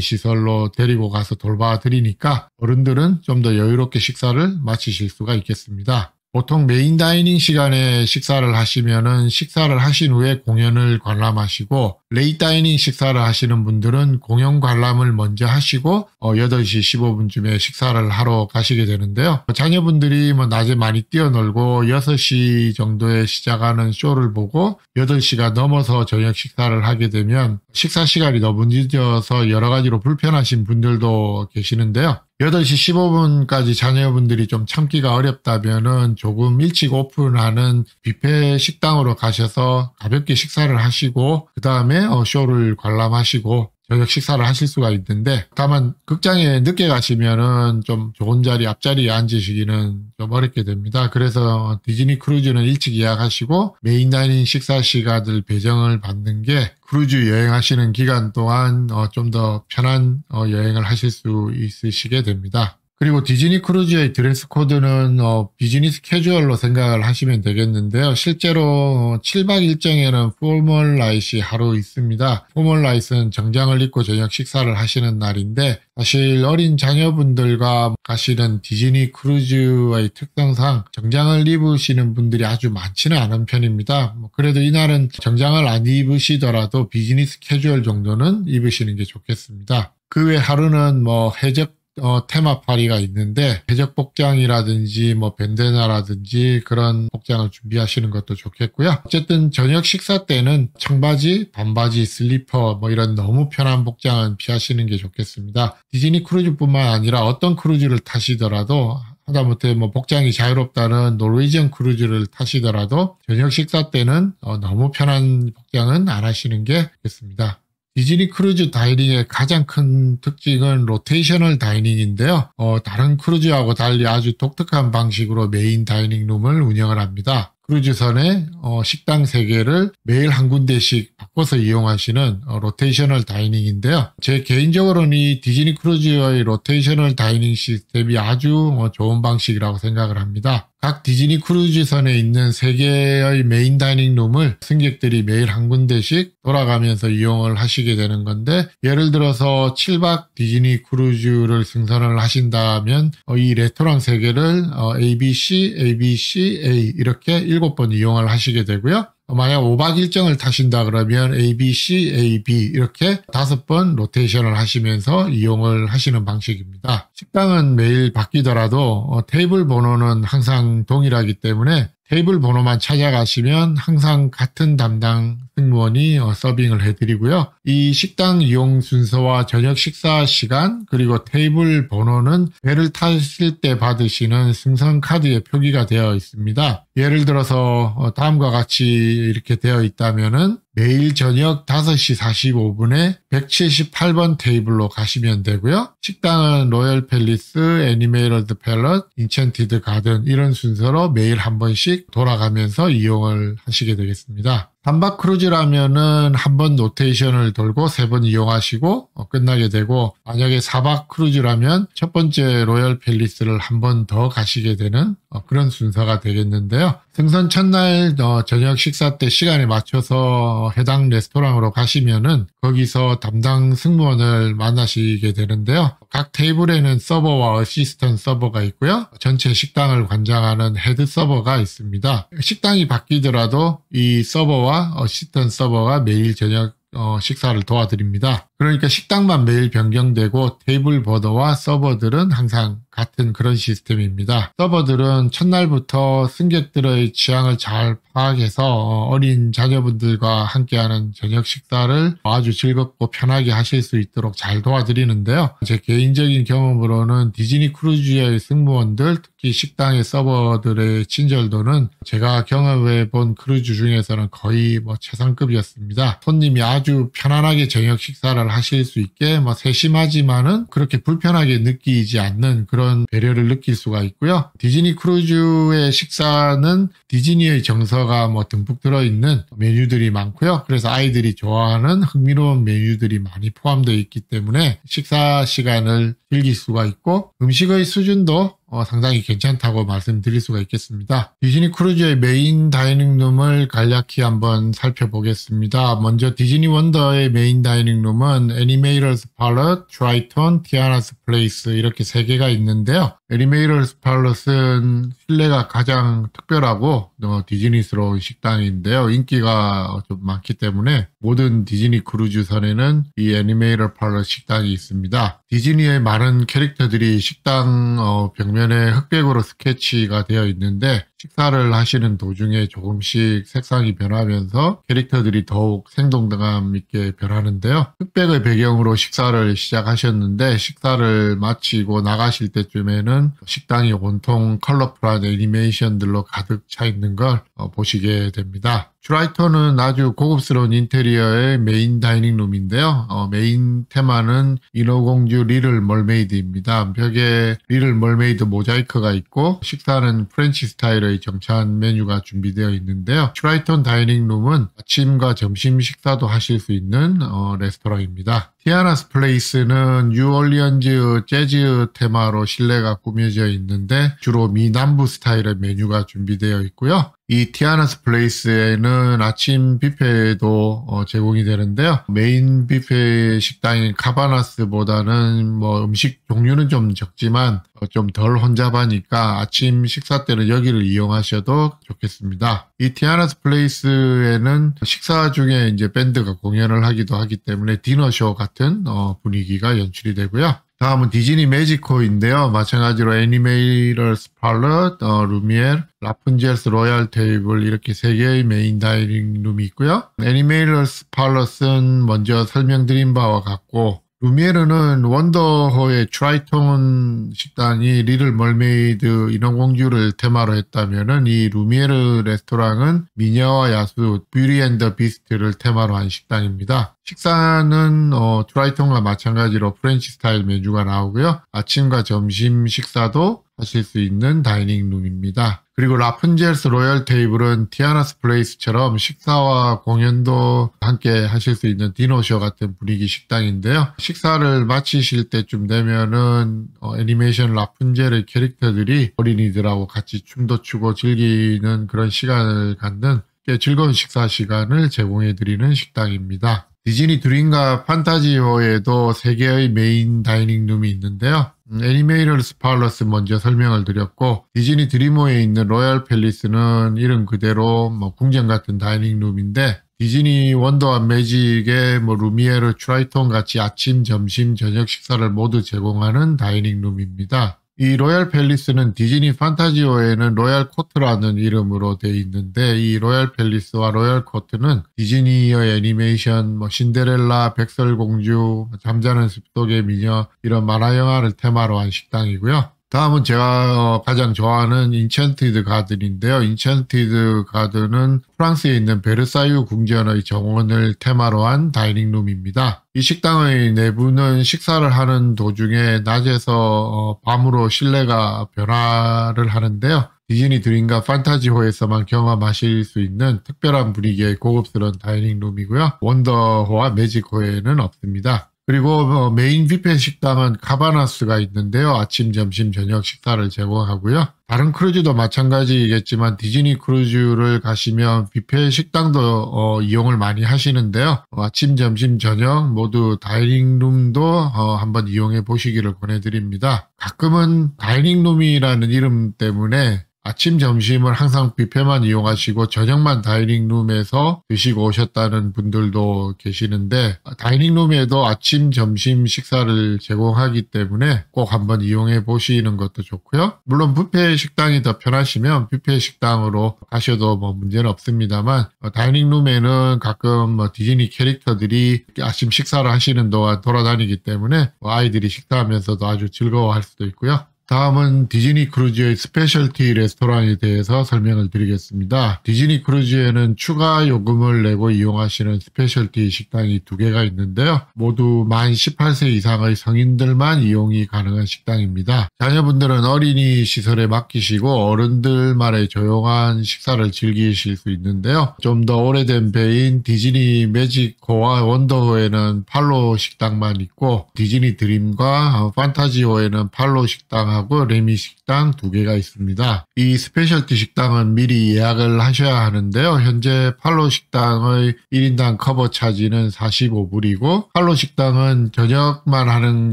시설로 데리고 가서 돌봐드리니까 어른들은 좀 더 여유롭게 식사를 마치실 수가 있겠습니다. 보통 main dining 시간에 식사를 하시면은 식사를 하신 후에 공연을 관람하시고 late dining 식사를 하시는 분들은 공연 관람을 먼저 하시고 어 8시 15분쯤에 식사를 하러 가시게 되는데요. 자녀분들이 뭐 낮에 많이 뛰어놀고 6시 정도에 시작하는 쇼를 보고 8시가 넘어서 저녁 식사를 하게 되면 식사 시간이 너무 늦어서 여러 가지로 불편하신 분들도 계시는데요. 8시 15분까지 자녀분들이 좀 참기가 어렵다면은 조금 일찍 오픈하는 뷔페 식당으로 가셔서 가볍게 식사를 하시고 그 다음에 어, 쇼를 관람하시고 저녁 식사를 하실 수가 있는데 다만 극장에 늦게 가시면은 좀 좋은 자리 앞자리에 앉으시기는 좀 어렵게 됩니다. 그래서 디즈니 크루즈는 일찍 예약하시고 main dining 식사 시간을 배정을 받는 게 크루즈 여행하시는 기간 동안 어, 좀더 편한 어, 여행을 하실 수 있으시게 됩니다. 그리고 디즈니 크루즈의 드레스 코드는 어, 비즈니스 캐주얼로 생각을 하시면 되겠는데요. 실제로 7박 일정에는 포멀 라이시 하루 있습니다. formal night은 정장을 입고 저녁 식사를 하시는 날인데 사실 어린 자녀분들과 가시는 디즈니 크루즈의 특성상 정장을 입으시는 분들이 아주 많지는 않은 편입니다. 뭐 그래도 이날은 정장을 안 입으시더라도 비즈니스 캐주얼 정도는 입으시는 게 좋겠습니다. 그 외 하루는 뭐 해적 어, 테마 파티가 있는데 해적 복장이라든지 뭐 bandana라든지 그런 복장을 준비하시는 것도 좋겠고요. 어쨌든 저녁 식사 때는 청바지, 반바지, 슬리퍼 뭐 이런 너무 편한 복장은 피하시는 게 좋겠습니다. 디즈니 크루즈뿐만 아니라 어떤 크루즈를 타시더라도 하다못해 뭐 복장이 자유롭다는 Norwegian 크루즈를 타시더라도 저녁 식사 때는 어, 너무 편한 복장은 안 하시는 게 좋겠습니다. 디즈니 크루즈 dining의 가장 큰 특징은 rotational dining인데요. 어, 다른 크루즈하고 달리 아주 독특한 방식으로 main dining room을 운영을 합니다. 크루즈선의 어, 식당 3개를 매일 한 군데씩 바꿔서 이용하시는 어, rotational dining인데요. 제 개인적으로는 이 디즈니 크루즈의 rotational dining 시스템이 아주 어, 좋은 방식이라고 생각을 합니다. 각 디즈니 크루즈선에 있는 세 개의 main dining room을 승객들이 매일 한 군데씩 돌아가면서 이용을 하시게 되는 건데 예를 들어서 7박 디즈니 크루즈를 승선을 하신다면 어, 이 레스토랑 세 개를 어, ABC, ABC, A 이렇게 7번 이용을 하시게 되고요. 만약 5박 일정을 타신다 그러면 A, B, C, A, B 이렇게 다섯 번 로테이션을 하시면서 이용을 하시는 방식입니다. 식당은 매일 바뀌더라도 어, 테이블 번호는 항상 동일하기 때문에 테이블 번호만 찾아가시면 항상 같은 담당 승무원이 어, 서빙을 해드리고요. 이 식당 이용 순서와 저녁 식사 시간 그리고 테이블 번호는 배를 타실 때 받으시는 승선 카드에 표기가 되어 있습니다. 예를 들어서 어, 다음과 같이 이렇게 되어 있다면은 매일 저녁 5시 45분에 178번 테이블로 가시면 되고요. 식당은 Royal Palace, Animator's Palate, Enchanted Garden 이런 순서로 매일 한 번씩 돌아가면서 이용을 하시게 되겠습니다. 3박 크루즈라면은 한 번 로테이션을 돌고 세 번 이용하시고 어, 끝나게 되고 만약에 4박 크루즈라면 첫 번째 Royal Palace를 한 번 더 가시게 되는 어, 그런 순서가 되겠는데요. 승선 첫날 어, 저녁 식사 때 시간에 맞춰서 해당 레스토랑으로 가시면은 거기서 담당 승무원을 만나시게 되는데요. 각 테이블에는 서버와 assistant server가 있고요. 전체 식당을 관장하는 head server가 있습니다. 식당이 바뀌더라도 이 서버와 assistant server가 매일 저녁 어, 식사를 도와드립니다. 그러니까 식당만 매일 변경되고 테이블 번호와 서버들은 항상 같은 그런 시스템입니다. 서버들은 첫날부터 승객들의 취향을 잘 파악해서 어린 자녀분들과 함께하는 저녁 식사를 아주 즐겁고 편하게 하실 수 있도록 잘 도와드리는데요. 제 개인적인 경험으로는 디즈니 크루즈의 승무원들, 특히 식당의 서버들의 친절도는 제가 경험해 본 크루즈 중에서는 거의 뭐 최상급이었습니다. 손님이 아주 편안하게 저녁 식사를 하실 수 있게 뭐 세심하지만은 그렇게 불편하게 느끼지 않는 그런 배려를 느낄 수가 있고요. 디즈니 크루즈의 식사는 디즈니의 정서가 뭐 듬뿍 들어있는 메뉴들이 많고요. 그래서 아이들이 좋아하는 흥미로운 메뉴들이 많이 포함되어 있기 때문에 식사 시간을 즐길 수가 있고 음식의 수준도 어, 상당히 괜찮다고 말씀드릴 수가 있겠습니다. 디즈니 크루즈의 main dining room을 간략히 한번 살펴보겠습니다. 먼저 디즈니 원더의 main dining room은 Animator's Palate, Triton, Tiana's Place 이렇게 세 개가 있는데요. Animator's Palate은 실내가 가장 특별하고 어, 디즈니스러운 식당인데요. 인기가 좀 많기 때문에 모든 디즈니 크루즈선에는 이 Animator Palate 식당이 있습니다. 디즈니의 많은 캐릭터들이 식당 어, 벽면에 흑백으로 스케치가 되어 있는데 식사를 하시는 도중에 조금씩 색상이 변하면서 캐릭터들이 더욱 생동감 있게 변하는데요. 흑백의 배경으로 식사를 시작하셨는데 식사를 마치고 나가실 때쯤에는 식당이 온통 컬러풀한 애니메이션들로 가득 차 있는 걸 어, 보시게 됩니다. Triton은 아주 고급스러운 인테리어의 main dining room인데요. 어, 메인 테마는 인어공주 Little Mermaid입니다. 벽에 Little Mermaid 모자이크가 있고 식사는 French 스타일의 정찬 메뉴가 준비되어 있는데요. Triton dining room은 아침과 점심 식사도 하실 수 있는 어, 레스토랑입니다. Tiana's Place는 뉴올리언즈 재즈 테마로 실내가 꾸며져 있는데 주로 미남부 스타일의 메뉴가 준비되어 있고요. 이 Tiana's Place에는 아침 뷔페도 어, 제공이 되는데요. 메인 뷔페 식당인 Cabanas보다는 뭐 음식 종류는 좀 적지만 어, 좀 덜 혼잡하니까 아침 식사 때는 여기를 이용하셔도 좋겠습니다. 이 Tiana's Place에는 식사 중에 이제 밴드가 공연을 하기도 하기 때문에 디너쇼 같은 어, 분위기가 연출이 되고요. 다음은 디즈니 매직호인데요. 마찬가지로 Animator's Palate, 어, Lumiere, Rapunzel's Royal Table 이렇게 세 개의 main dining room이 있고요. Animator's Palate은 먼저 설명드린 바와 같고 Lumiere는 원더호의 Triton 식당이 Little Mermaid 인어공주를 테마로 했다면은 이 Lumiere 레스토랑은 미녀와 야수 Beauty and the Beast를 테마로 한 식당입니다. 식사는 어, Triton과 마찬가지로 French 스타일 메뉴가 나오고요. 아침과 점심 식사도 하실 수 있는 dining room입니다. 그리고 Rapunzel's Royal Table은 Tiana's 플레이스처럼 식사와 공연도 함께 하실 수 있는 디너쇼 같은 분위기 식당인데요. 식사를 마치실 때쯤 되면은 어, 애니메이션 라푼젤의 캐릭터들이 어린이들하고 같이 춤도 추고 즐기는 그런 시간을 갖는 꽤 즐거운 식사 시간을 제공해 드리는 식당입니다. 디즈니 드림과 판타지호에도 세 개의 main dining room이 있는데요. 음, 애니메이터스 팔러스 먼저 설명을 드렸고 디즈니 드림호에 있는 로얄 팰리스는 이름 그대로 뭐 궁전 같은 dining room인데 디즈니 원더와 매직의 뭐 루미에르 트라이톤 같이 아침, 점심, 저녁 식사를 모두 제공하는 dining room입니다. 이 로얄 팰리스는 디즈니 판타지호에는 로얄 코트라는 이름으로 되어 있는데 이 로얄 팰리스와 로얄 코트는 디즈니의 애니메이션 뭐 신데렐라, 백설공주, 잠자는 숲속의 미녀 이런 만화 영화를 테마로 한 식당이고요. 다음은 제가 어, 가장 좋아하는 인첸티드 가든인데요. 인첸티드 가든은 프랑스에 있는 베르사유 궁전의 정원을 테마로 한 dining room입니다. 이 식당의 내부는 식사를 하는 도중에 낮에서 어, 밤으로 실내가 변화를 하는데요. 디즈니 드림과 판타지호에서만 경험하실 수 있는 특별한 분위기의 고급스러운 dining room이고요. 원더호와 매직호에는 없습니다. 그리고 어, 메인 뷔페 식당은 카바나스가 있는데요. 아침, 점심, 저녁 식사를 제공하고요. 다른 크루즈도 마찬가지겠지만 디즈니 크루즈를 가시면 뷔페 식당도 어, 이용을 많이 하시는데요. 어, 아침, 점심, 저녁 모두 dining room도 어, 한번 이용해 보시기를 권해드립니다. 가끔은 dining room이라는 이름 때문에 아침, 점심을 항상 뷔페만 이용하시고 저녁만 dining room에서 드시고 오셨다는 분들도 계시는데 dining room에도 아침, 점심 식사를 제공하기 때문에 꼭 한번 이용해 보시는 것도 좋고요. 물론 뷔페 식당이 더 편하시면 뷔페 식당으로 가셔도 뭐 문제는 없습니다만 dining room에는 가끔 뭐 디즈니 캐릭터들이 아침 식사를 하시는 동안 돌아다니기 때문에 뭐 아이들이 식사하면서도 아주 즐거워할 수도 있고요. 다음은 디즈니 크루즈의 specialty 레스토랑에 대해서 설명을 드리겠습니다. 디즈니 크루즈에는 추가 요금을 내고 이용하시는 specialty 식당이 두 개가 있는데요. 모두 만 18세 이상의 성인들만 이용이 가능한 식당입니다. 자녀분들은 어린이 시설에 맡기시고 어른들만의 조용한 식사를 즐기실 수 있는데요. 좀 더 오래된 배인 디즈니 매직호와 원더호에는 팔로 식당만 있고 디즈니 드림과 판타지호에는 팔로 식당 식당하고 레미 식당 두 개가 있습니다. 이 specialty 식당은 미리 예약을 하셔야 하는데요. 현재 팔로 식당의 1인당 cover charge는 45불이고 팔로 식당은 저녁만 하는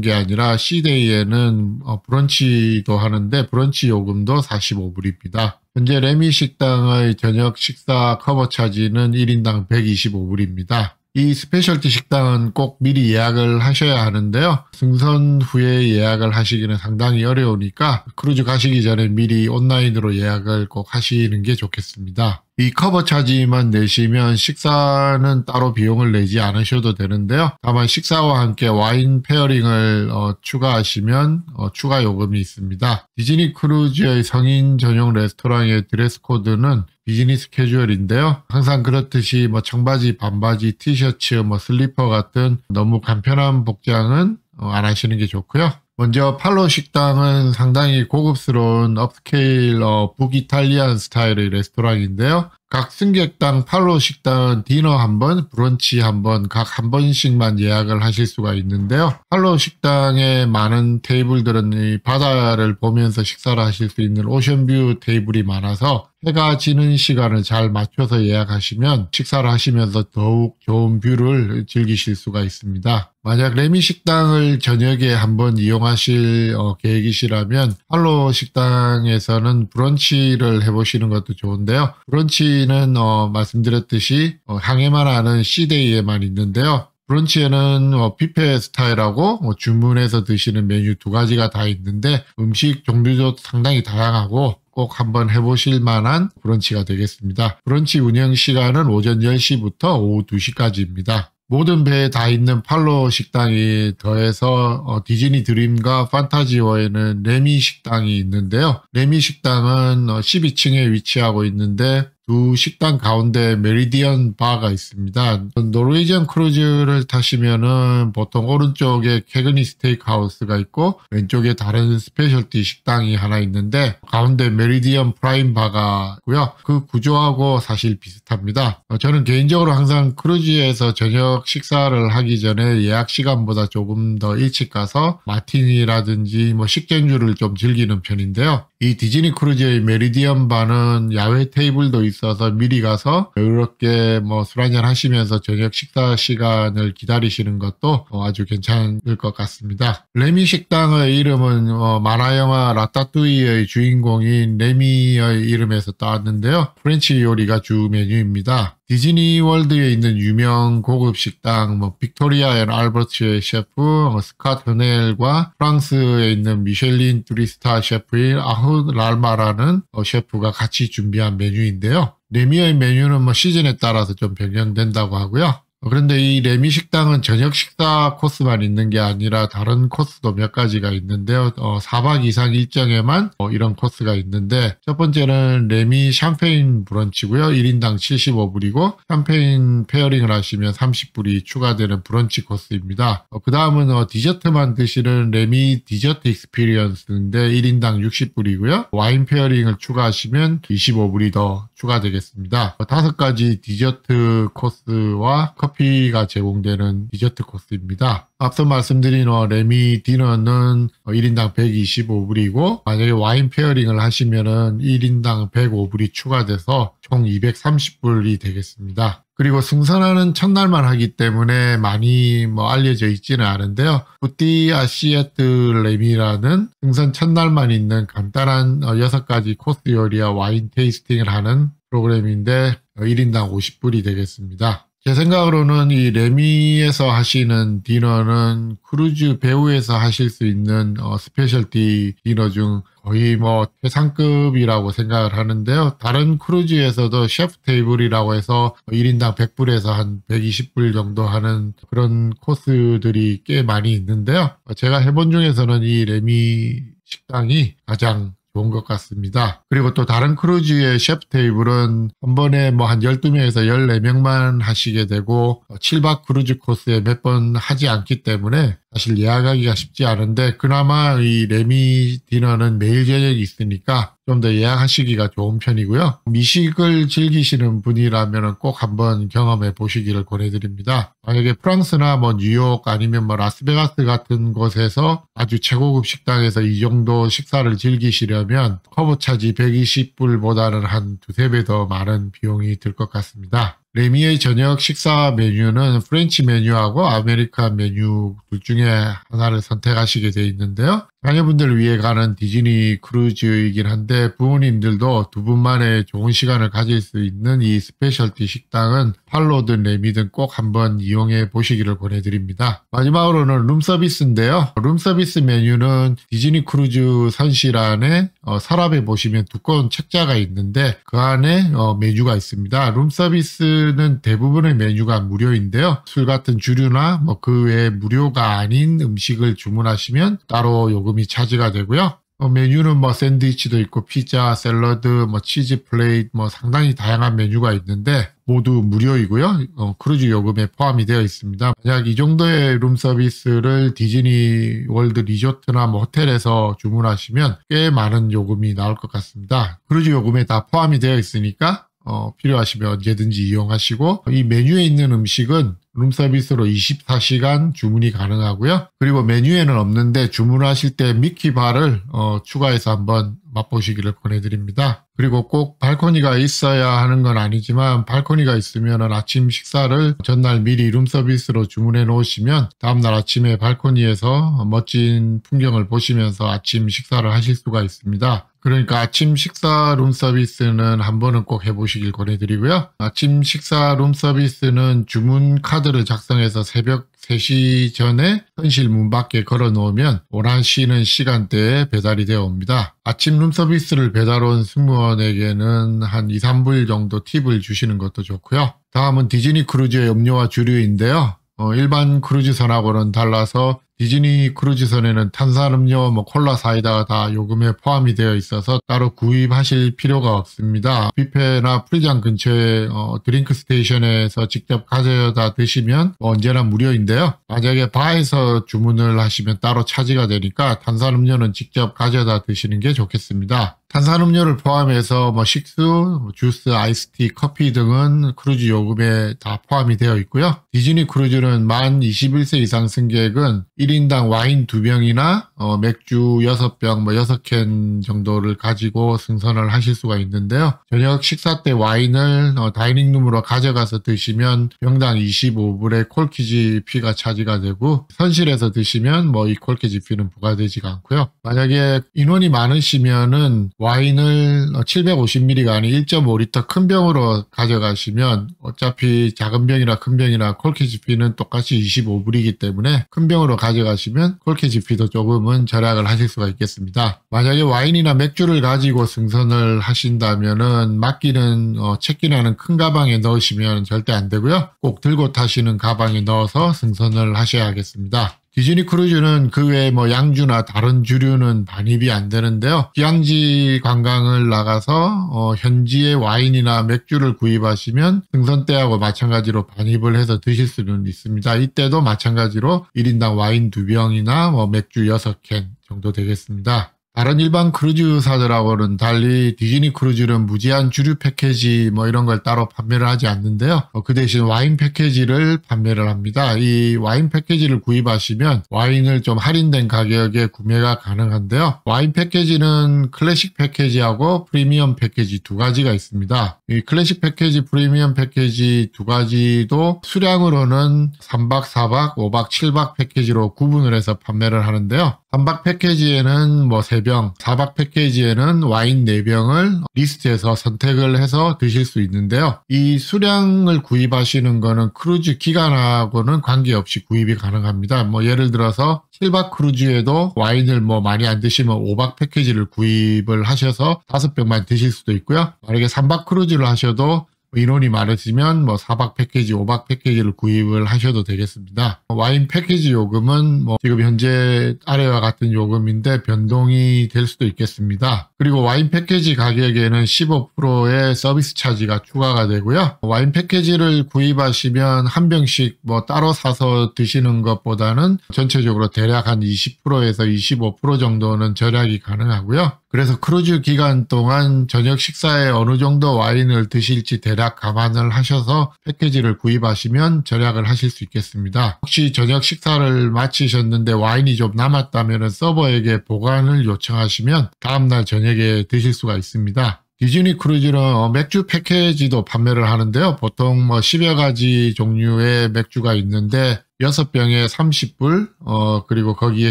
게 아니라 C데이에는 어, 브런치도 하는데 브런치 요금도 45불입니다. 현재 레미 식당의 저녁 식사 cover charge는 1인당 125불입니다. 이 specialty 식당은 꼭 미리 예약을 하셔야 하는데요. 승선 후에 예약을 하시기는 상당히 어려우니까 크루즈 가시기 전에 미리 온라인으로 예약을 꼭 하시는 게 좋겠습니다. 이 cover charge만 내시면 식사는 따로 비용을 내지 않으셔도 되는데요. 다만 식사와 함께 와인 pairing을 어, 추가하시면 어, 추가 요금이 있습니다. 디즈니 크루즈의 성인 전용 레스토랑의 dress code는 business casual인데요. 항상 그렇듯이 뭐 청바지, 반바지, 티셔츠, 뭐 슬리퍼 같은 너무 간편한 복장은 어, 안 하시는 게 좋고요. 먼저 팔로 식당은 상당히 고급스러운 upscale 어, 북이탈리안 스타일의 레스토랑인데요. 각 승객당 팔로 식당은 디너 한 번, 브런치 한 번, 각 한 번씩만 예약을 하실 수가 있는데요. 팔로 식당의 많은 테이블들은 이 바다를 보면서 식사를 하실 수 있는 ocean view 테이블이 많아서 해가 지는 시간을 잘 맞춰서 예약하시면 식사를 하시면서 더욱 좋은 view를 즐기실 수가 있습니다. 만약 레미 식당을 저녁에 한번 이용하실 어, 계획이시라면 팔로 식당에서는 브런치를 해보시는 것도 좋은데요. 브런치 는 어, 말씀드렸듯이 어, 항해만 하는 C데이에만 있는데요. 브런치에는 어, 뷔페 스타일하고 뭐 주문해서 드시는 메뉴 두 가지가 다 있는데 음식 종류도 상당히 다양하고 꼭 한번 해보실 만한 브런치가 되겠습니다. 브런치 운영 시간은 오전 10시부터 오후 2시까지입니다. 모든 배에 다 있는 팔로 식당이 더해서 어, 디즈니 드림과 판타지호에는 레미 식당이 있는데요. 레미 식당은 어, 12층에 위치하고 있는데 두 식당 가운데 메리디언 바가 있습니다. 노르위전 크루즈를 타시면은 보통 오른쪽에 캐그니 스테이크 하우스가 있고 왼쪽에 다른 specialty 식당이 하나 있는데 가운데 메리디언 프라임 바가 있고요. 그 구조하고 사실 비슷합니다. 저는 개인적으로 항상 크루즈에서 저녁 식사를 하기 전에 예약 시간보다 조금 더 일찍 가서 마티니라든지 뭐 식전주를 좀 즐기는 편인데요. 이 디즈니 크루즈의 메리디언 바는 야외 테이블도 있어서 미리 가서 이렇게 뭐 술 한잔 하시면서 저녁 식사 시간을 기다리시는 것도 아주 괜찮을 것 같습니다. 레미 식당의 이름은 어 만화 영화 라따뚜이의 주인공인 레미의 이름에서 따왔는데요. French 요리가 주 메뉴입니다. 디즈니 월드에 있는 유명 고급 식당, 뭐 Victoria and Albert의 셰프, 뭐 스캇 허넬과 프랑스에 있는 Michelin two star 셰프인 아르노 랄망이라는 어, 셰프가 같이 준비한 메뉴인데요. 레미의 메뉴는 뭐 시즌에 따라서 좀 변경된다고 하고요. 그런데 이 레미 식당은 저녁 식사 코스만 있는 게 아니라 다른 코스도 몇 가지가 있는데요. 어, 4박 이상 일정에만 어, 이런 코스가 있는데 첫 번째는 레미 샴페인 브런치고요. 1인당 75불이고 샴페인 pairing을 하시면 30불이 추가되는 브런치 코스입니다. 어, 그 다음은 어, 디저트만 드시는 레미 디저트 experience인데 1인당 60불이고요. 와인 pairing을 추가하시면 25불이 더 추가되겠습니다. 어, 다섯 가지 디저트 코스와 커피 가 제공되는 디저트 코스입니다. 앞서 말씀드린 어, 레미 디너는 1인당 125불이고 만약에 와인 pairing을 하시면은 1인당 105불이 추가돼서 총 230불이 되겠습니다. 그리고 승선하는 첫날만 하기 때문에 많이 뭐 알려져 있지는 않은데요. Petites Assiettes 레미라는 승선 첫날만 있는 간단한 6가지 어, 코스 요리와 와인 tasting을 하는 프로그램인데 1인당 50불이 되겠습니다. 제 생각으로는 이 레미에서 하시는 디너는 크루즈 배 위에서 하실 수 있는 어, specialty 디너 중 거의 뭐 최상급이라고 생각을 하는데요. 다른 크루즈에서도 셰프 테이블이라고 해서 1인당 100불에서 한 120불 정도 하는 그런 코스들이 꽤 많이 있는데요. 제가 해본 중에서는 이 레미 식당이 가장 좋은 것 같습니다. 그리고 또 다른 크루즈의 셰프 테이블은 한 번에 뭐 한 12명에서 14명만 하시게 되고 7박 크루즈 코스에 몇 번 하지 않기 때문에 사실 예약하기가 쉽지 않은데 그나마 이 레미 디너는 매일 저녁이 있으니까 좀 더 예약하시기가 좋은 편이고요. 미식을 즐기시는 분이라면 꼭 한번 경험해 보시기를 권해드립니다. 만약에 프랑스나 뭐 뉴욕 아니면 뭐 라스베가스 같은 곳에서 아주 최고급 식당에서 이 정도 식사를 즐기시려면 cover charge 120불보다는 한 두세 배 더 많은 비용이 들 것 같습니다. 레미의 저녁 식사 메뉴는 French 메뉴하고 American 메뉴 둘 중에 하나를 선택하시게 되어 있는데요. 자녀분들을 위해 가는 디즈니 크루즈이긴 한데 부모님들도 두 분만의 좋은 시간을 가질 수 있는 이 specialty 식당은 팔로든 레미든 꼭 한번 이용해 보시기를 권해드립니다. 마지막으로는 룸서비스인데요. 룸서비스 메뉴는 디즈니 크루즈 선실 안에 어, 서랍에 보시면 두꺼운 책자가 있는데 그 안에 어, 메뉴가 있습니다. 룸서비스는 대부분의 메뉴가 무료인데요. 술 같은 주류나 뭐 그 외에 무료가 아닌 음식을 주문하시면 따로 요금 요금이 차지가 되고요. 어, 메뉴는 뭐 샌드위치도 있고 피자, 샐러드, 뭐 치즈 plate 뭐 상당히 다양한 메뉴가 있는데 모두 무료이고요. 어, 크루즈 요금에 포함이 되어 있습니다. 만약 이 정도의 룸 서비스를 디즈니 월드 리조트나 뭐 호텔에서 주문하시면 꽤 많은 요금이 나올 것 같습니다. 크루즈 요금에 다 포함이 되어 있으니까 어, 필요하시면 언제든지 이용하시고 이 메뉴에 있는 음식은 룸서비스로 24시간 주문이 가능하고요. 그리고 메뉴에는 없는데 주문하실 때 미키바를 어, 추가해서 한번 맛보시기를 권해드립니다. 그리고 꼭 발코니가 있어야 하는 건 아니지만 발코니가 있으면 아침 식사를 전날 미리 룸서비스로 주문해 놓으시면 다음날 아침에 발코니에서 멋진 풍경을 보시면서 아침 식사를 하실 수가 있습니다. 그러니까 아침 식사 룸 서비스는 한 번은 꼭 해보시길 권해드리고요. 아침 식사 룸 서비스는 주문 카드를 작성해서 새벽 3시 전에 선실 문 밖에 걸어 놓으면 원하시는 시간대에 배달이 되어 옵니다. 아침 룸 서비스를 배달 온 승무원에게는 한 2, 3불 정도 팁을 주시는 것도 좋고요. 다음은 디즈니 크루즈의 음료와 주류인데요. 어, 일반 크루즈선하고는 달라서 디즈니 크루즈선에는 탄산음료, 뭐 콜라, 사이다가 다 요금에 포함이 되어 있어서 따로 구입하실 필요가 없습니다. 뷔페나 풀장 근처에 어, drink station에서 직접 가져다 드시면 뭐 언제나 무료인데요. 만약에 바에서 주문을 하시면 따로 차지가 되니까 탄산음료는 직접 가져다 드시는 게 좋겠습니다. 탄산음료를 포함해서 뭐 식수, 뭐 주스, 아이스티, 커피 등은 크루즈 요금에 다 포함이 되어 있고요. 디즈니 크루즈는 만 21세 이상 승객은 1인당 와인 2병이나 어, 맥주 6병, 뭐 6캔 정도를 가지고 승선을 하실 수가 있는데요. 저녁 식사 때 와인을 어, dining room으로 가져가서 드시면 병당 25불의 corkage fee가 charge가 되고 선실에서 드시면 뭐 이 corkage fee는 부과되지가 않고요. 만약에 인원이 많으시면은 와인을 750ml가 아닌 1.5리터 큰 병으로 가져가시면 어차피 작은 병이나 큰 병이나 콜키지피는 똑같이 25불이기 때문에 큰 병으로 가져가시면 콜키지피도 조금은 절약을 하실 수가 있겠습니다. 만약에 와인이나 맥주를 가지고 승선을 하신다면은 맡기는 어, 체크인하는 큰 가방에 넣으시면 절대 안 되고요. 꼭 들고 타시는 가방에 넣어서 승선을 하셔야 하겠습니다. 디즈니 크루즈는 그 외에 뭐 양주나 다른 주류는 반입이 안 되는데요. 휴양지 관광을 나가서 어, 현지의 와인이나 맥주를 구입하시면 승선 때하고 마찬가지로 반입을 해서 드실 수는 있습니다. 이때도 마찬가지로 1인당 와인 2병이나 뭐 맥주 6캔 정도 되겠습니다. 다른 일반 크루즈사들하고는 달리 디즈니 크루즈는 무제한 주류 패키지 뭐 이런 걸 따로 판매를 하지 않는데요. 어, 그 대신 와인 패키지를 판매를 합니다. 이 와인 패키지를 구입하시면 와인을 좀 할인된 가격에 구매가 가능한데요. 와인 패키지는 클래식 패키지하고 프리미엄 패키지 두 가지가 있습니다. 이 클래식 패키지, 프리미엄 패키지 두 가지도 수량으로는 3박, 4박, 5박, 7박 패키지로 구분을 해서 판매를 하는데요. 3박 패키지에는 뭐 3병, 4박 패키지에는 와인 4병을 리스트에서 선택을 해서 드실 수 있는데요. 이 수량을 구입하시는 거는 크루즈 기간하고는 관계없이 구입이 가능합니다. 뭐 예를 들어서 7박 크루즈에도 와인을 뭐 많이 안 드시면 5박 패키지를 구입을 하셔서 5병만 드실 수도 있고요. 만약에 3박 크루즈를 하셔도 인원이 많으시면 뭐 4박 패키지, 5박 패키지를 구입을 하셔도 되겠습니다. 와인 패키지 요금은 뭐 지금 현재 아래와 같은 요금인데 변동이 될 수도 있겠습니다. 그리고 와인 패키지 가격에는 15%의 서비스 차지가 추가가 되고요. 와인 패키지를 구입하시면 한 병씩 뭐 따로 사서 드시는 것보다는 전체적으로 대략 한 20%에서 25% 정도는 절약이 가능하고요. 그래서 크루즈 기간 동안 저녁 식사에 어느 정도 와인을 드실지 대략 감안을 하셔서 패키지를 구입하시면 절약을 하실 수 있겠습니다. 혹시 저녁 식사를 마치셨는데 와인이 좀 남았다면 서버에게 보관을 요청하시면 다음날 저녁에 드실 수가 있습니다. 디즈니 크루즈는 어, 맥주 패키지도 판매를 하는데요. 보통 뭐 10여 가지 종류의 맥주가 있는데 6병에 30불, 어, 그리고 거기에